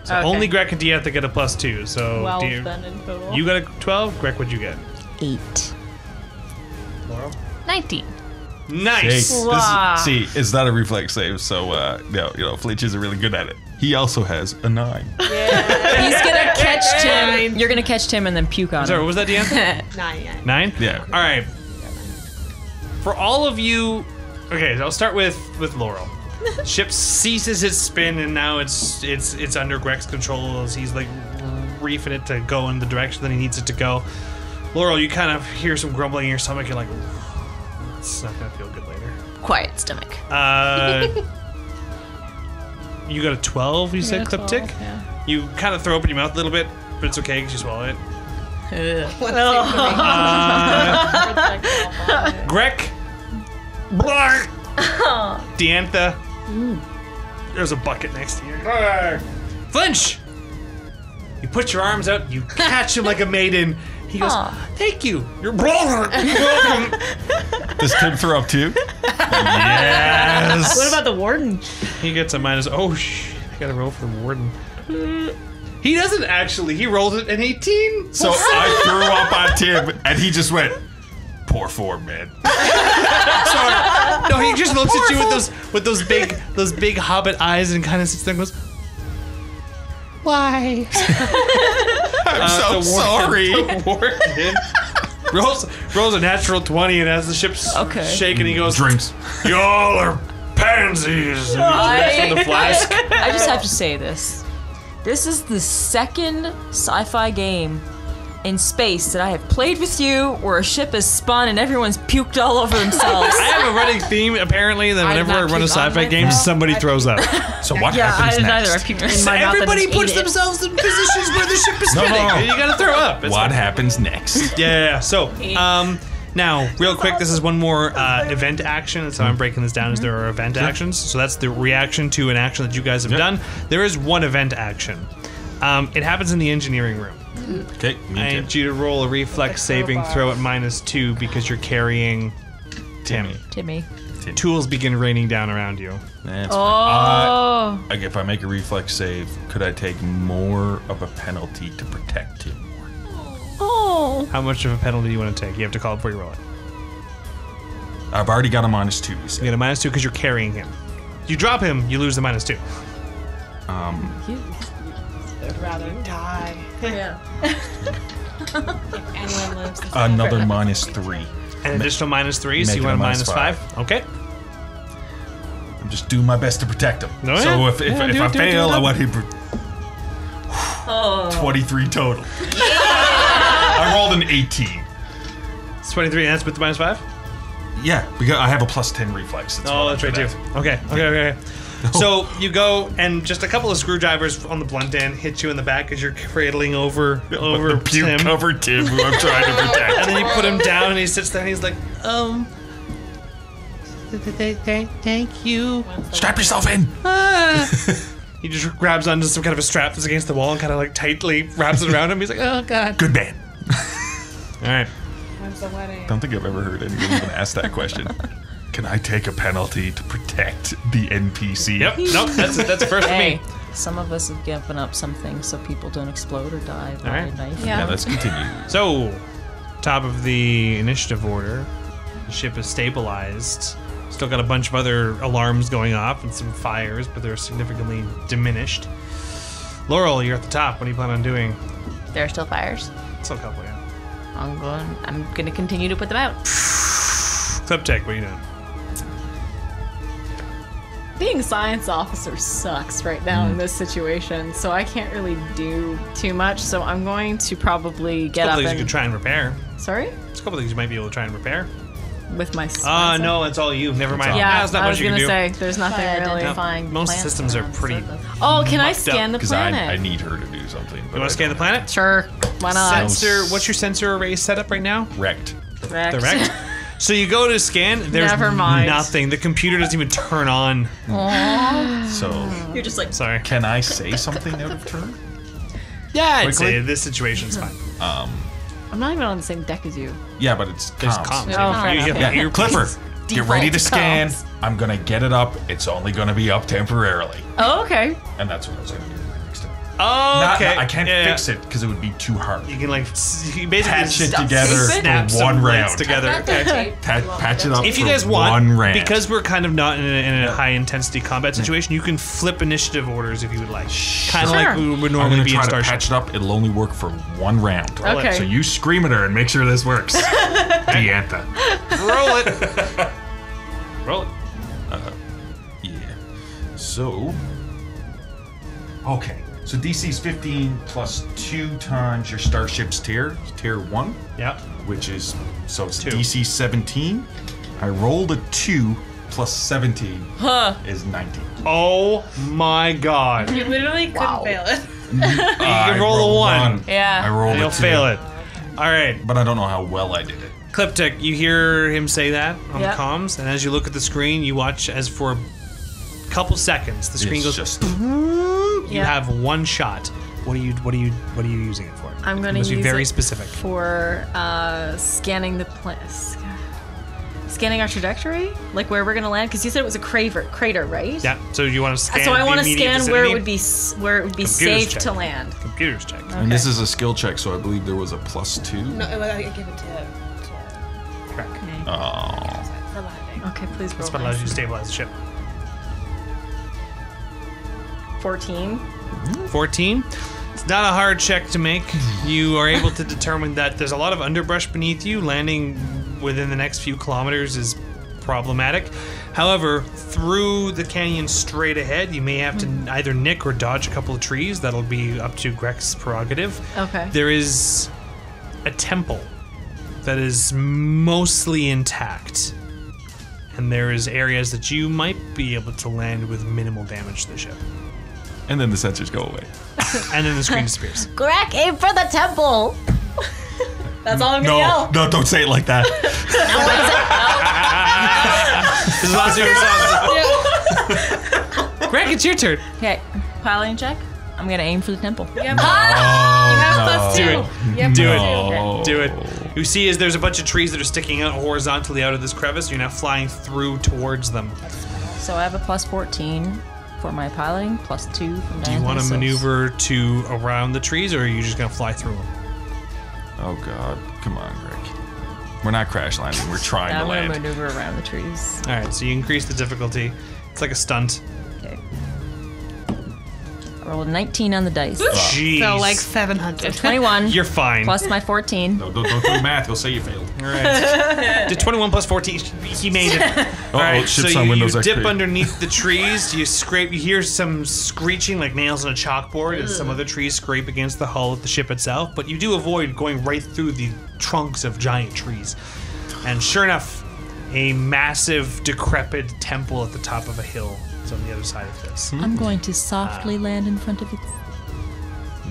So Okay. only Greg and Diantha get a plus two. So Twelve you, then in total. you got a 12. Greg, what'd you get? Eight. Laurel? 19. Nice. this- see, it's not a reflex save, so uh, no, you know, Flinch isn't really good at it. He also has a nine. He's gonna catch Tim. You're gonna catch Tim and then puke on Sorry, what him. was that, Diantha? Nine, yeah. Nine? Yeah. All right. For all of you, okay, I'll start with with Laurel. Ship ceases its spin, and now it's it's it's under Greg's control as he's like reefing it to go in the direction that he needs it to go. Laurel, you kind of hear some grumbling in your stomach. You're like, it's not gonna feel good later. Quiet stomach. Uh, you got a 12, you said, Yeah, Cliptic? yeah. You kind of throw open your mouth a little bit, but it's okay because you swallow it. Uh, Greg. Blarg. Diantha. Mm. There's a bucket next to you. Flinch. You put your arms out. You catch him like a maiden. He goes, "Thank you. You're welcome." Does Tim throw up too? Yes. What about the warden? He gets a minus. Oh shit! I gotta roll for the warden. He doesn't actually. He rolls it an 18. So I threw up on Tim, and he just went, "Poor form, man." No, he just looks at you with those with those big those big hobbit eyes and kind of sits there and goes, "Why?" I'm uh, so the sorry. Warden rolls rolls a natural twenty, and as the ship's Okay. shaking, he goes, Drinks. "Y'all are pansies." And he drinks from the flask. I just have to say this. This is the second sci-fi game in space that I have played with you where a ship is spun and everyone's puked all over themselves. I have a running theme apparently that whenever I not run a puke on sci-fi game, myself. somebody throws up. So what Yeah, I happens didn't either. I next? puked in my mouth and Everybody ate puts it. themselves in positions where the ship is No, no, spinning. no. You gotta throw up. It's What fine. happens next? Yeah, yeah, yeah. So, um, now, real quick, this is one more uh, event action. That's how I'm breaking this down. Is there are event actions? So that's the reaction to an action that you guys have Yep. done. There is one event action. Um, it happens in the engineering room. Okay, me I too. need you to roll a reflex saving throw at minus two because you're carrying Timmy. Timmy. Tools begin raining down around you. That's Oh. fine. Uh, like if I make a reflex save, could I take more of a penalty to protect him? Oh. How much of a penalty do you want to take? You have to call it before you roll it. I've already got a minus two. You You get a minus two because you're carrying him. You drop him, you lose the minus two. Um, I'd rather die. Yeah. Anyone lives. this another minus three. An additional minus three, so Make you it want a a minus minus five. Okay. I'm just doing my best to protect him. Oh, so yeah. if, if, Yeah, if do I it, do it, do fail, it. I want him. Pro- Oh. 23 total. I rolled an 18. It's 23, and that's with the minus five? Yeah, because I have a plus 10 reflex. That's Oh, that's I'm right, good too. at. Okay, okay, okay. So you go, and just a couple of screwdrivers on the blunt end hit you in the back as you're cradling over over the puke Tim. covered Tim, who I'm trying to protect. And then you put him down, and he sits there, and he's like, um. Thank you. Strap yourself in. He just grabs onto some kind of a strap that's against the wall and kind of like tightly wraps it around him. He's like, oh god. Good man. All right. When's the wedding? Don't think I've ever heard anyone even ask that question. Can I take a penalty to protect the NPC? Yep. Nope. That's that's a first for Hey, me. some of us have given up something so people don't explode or die by Alright. a knife. Yeah, let's continue. So, top of the initiative order, the ship is stabilized. Still got a bunch of other alarms going off and some fires, but they're significantly diminished. Laurel, you're at the top. What do you plan on doing? There are still fires. Still a couple, yeah. I'm going. I'm going to continue to put them out. Cliptic, what are you doing? Being science officer sucks right now Hmm. in this situation, so I can't really do too much. So I'm going to probably A get couple up things and you could try and repair. sorry There's a couple things you might be able to try and repair. with my. Ah, science- no, it's all you. Never mind. Yeah, There's not I much was you can gonna do. say there's nothing By really. identifying Most systems are pretty. Oh, can I mucked up, scan the Because I, planet? I need her to do something. But You want to scan the planet? Sure, why not? Sensor. What's your sensor array setup right now? Wrecked. Correct. Direct. So you go to scan. There's Never mind. nothing. The computer doesn't even turn on. So, You're just like, Sorry. can I say something out of turn? Yeah, I'd Quickly? say this situation's fine. Um, I'm not even on the same deck as you. Yeah, but it's There's comms. comms. Oh, You- fair you have Yeah, ear- Clipper, get ready to Default scan. comms. I'm gonna get it up. It's only gonna be up temporarily, Oh, okay. and that's what I was gonna do next time. Oh, Not- okay. not- I can't Yeah, yeah. fix it because it would be too hard. You can like s- you can basically Patch it stuff- together snap for some one links round. together. Okay. Pat, patch it up. If you for guys want, one round. because we're kind of not in a, in a high intensity combat situation, you can flip initiative orders if you would like. Kind of like Sure. we would I'm normally gonna be in try to Starship. patch it up. It'll only work for one round. Roll it. Okay. So you scream at her and make sure this works. Diantha. Roll it. Roll it. Uh, yeah. So. Okay. So DC is 15 plus 2 times your starship's tier, tier 1, Yeah. which is. So it's Two. DC 17. I rolled a 2 plus 17 Huh. is 19. Oh my god. You literally couldn't fail it. You can roll a rolled one. Yeah. I rolled a You'll a two, fail it. All right. But I don't know how well I did it. Cliptic, you hear him say that on Yep. the comms, and as you look at the screen, you watch as for a couple seconds the screen It's goes. just. You Yeah. have one shot. What are you? What are you? What are you using it for? I'm going to use be very it specific. for uh, scanning the planet. Scanning our trajectory, like where we're gonna land, because you said it was a crater, crater, right? Yeah. So you want to scan? So I want to scan where it would be s- where it would be Computers safe check. to land. Computers check. And this is a skill check, so I believe there was a plus 2. No, I I give it to, to Correct. Oh. Okay, please roll. That's what allows you to stabilize the ship. Fourteen. 14. It's not a hard check to make. You are able to determine that there's a lot of underbrush beneath you. Landing within the next few kilometers is problematic. However, through the canyon straight ahead, you may have to hmm. either nick or dodge a couple of trees. That'll be up to Grek's prerogative. Okay. There is a temple that is mostly intact. And there is areas that you might be able to land with minimal damage to the ship. And then the sensors go away. And then the screen disappears. Greg, aim for the temple. That's all I'm gonna No, yell. no, don't say it like that. This is last year's Greg, it's your turn. okay, piloting check. I'm gonna aim for the temple. oh, Plus Do two. it. You have Do plus it. two. Do it. You see, is there's a bunch of trees that are sticking out horizontally out of this crevice. You're now flying through towards them. So I have a plus 14 for my piloting, plus 2 from Do you want to maneuver to around the trees, or are you just gonna fly through them? Oh God! Come on, Greg. We're not crash landing. We're trying to I'm gonna land. maneuver around the trees. All right, so you increase the difficulty. It's like a stunt. Okay. I rolled 19 on the dice. Jeez. So like 700. 21 you're fine. plus my 14. No, don't, don't do math. He'll say you failed. All right. Did 21 plus 14? He made it. All right. So shit's you, on you Windows dip XP. underneath the trees. You scrape. You hear some screeching like nails on a chalkboard, and some other trees scrape against the hull of the ship itself. But you do avoid going right through the trunks of giant trees. And sure enough, a massive, decrepit temple at the top of a hill is on the other side of this. Hmm. I'm going to softly uh, land in front of its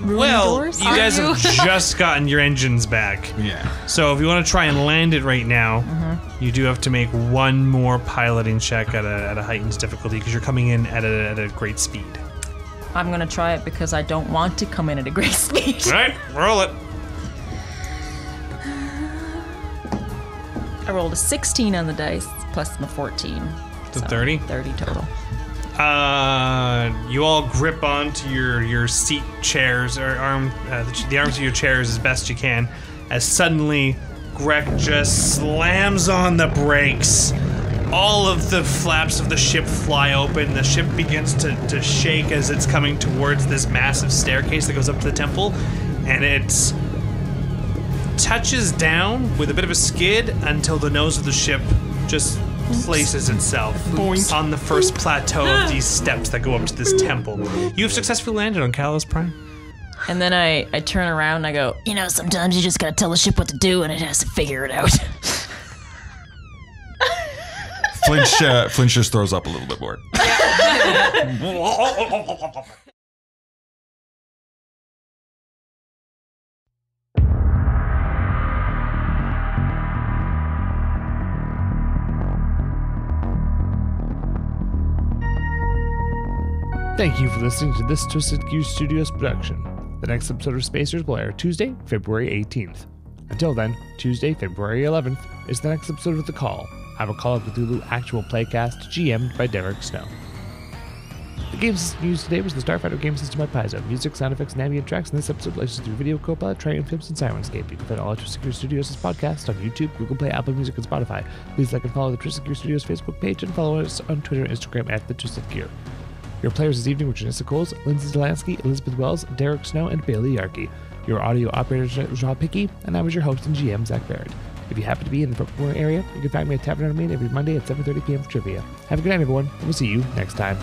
Well, doors? you Are guys you? have just gotten your engines back. Yeah. So if you want to try and land it right now, uh-huh. you do have to make one more piloting check at a, at a heightened difficulty because you're coming in at a, at a great speed. I'm gonna try it because I don't want to come in at a great speed. All right, roll it. I rolled a 16 on the dice. plus my 14. So 30? 30 total. Uh, you all grip onto your your seat chairs or arm uh, the, the arms of your chairs as best you can, as suddenly Greg just slams on the brakes. All of the flaps of the ship fly open. The ship begins to, to shake as it's coming towards this massive staircase that goes up to the temple, and it's touches down with a bit of a skid until the nose of the ship just places itself on the first plateau of these steps that go up to this temple. You have successfully landed on Kairos Prime. And then I, I turn around and I go, You know, sometimes you just gotta tell the ship what to do and it has to figure it out. Flinch, uh, Flinch just throws up a little bit more. Thank you for listening to this Twisted Gear Studios production. The next episode of Spacers will air Tuesday, February 18th. Until then, Tuesday, February 11th is the next episode of The Call. Have a Call of Cthulhu actual playcast GM'd by Derek Snow. The game system used today was the Starfinder game system by Paizo. Music, sound effects, and ambient tracks in this episode licensed through Video Copilot, Triumph Films, and Syrinscape. You can find all of Twisted Gear Studios' podcasts on YouTube, Google Play, Apple Music, and Spotify. Please like and follow the Twisted Gear Studios Facebook page and follow us on Twitter and Instagram at The Twisted Gear. Your players this evening were Janissa Coles, Lindsay Delansky, Elizabeth Wells, Derek Snow, and Bailey Yarkey. Your audio operator was Rob Pickey, and I was your host and GM, Zach Barrett. If you happen to be in the Brooklyn area, you can find me at Tavern on Main every Monday at 7.30 p.m. for trivia. Have a good night, everyone, and we'll see you next time.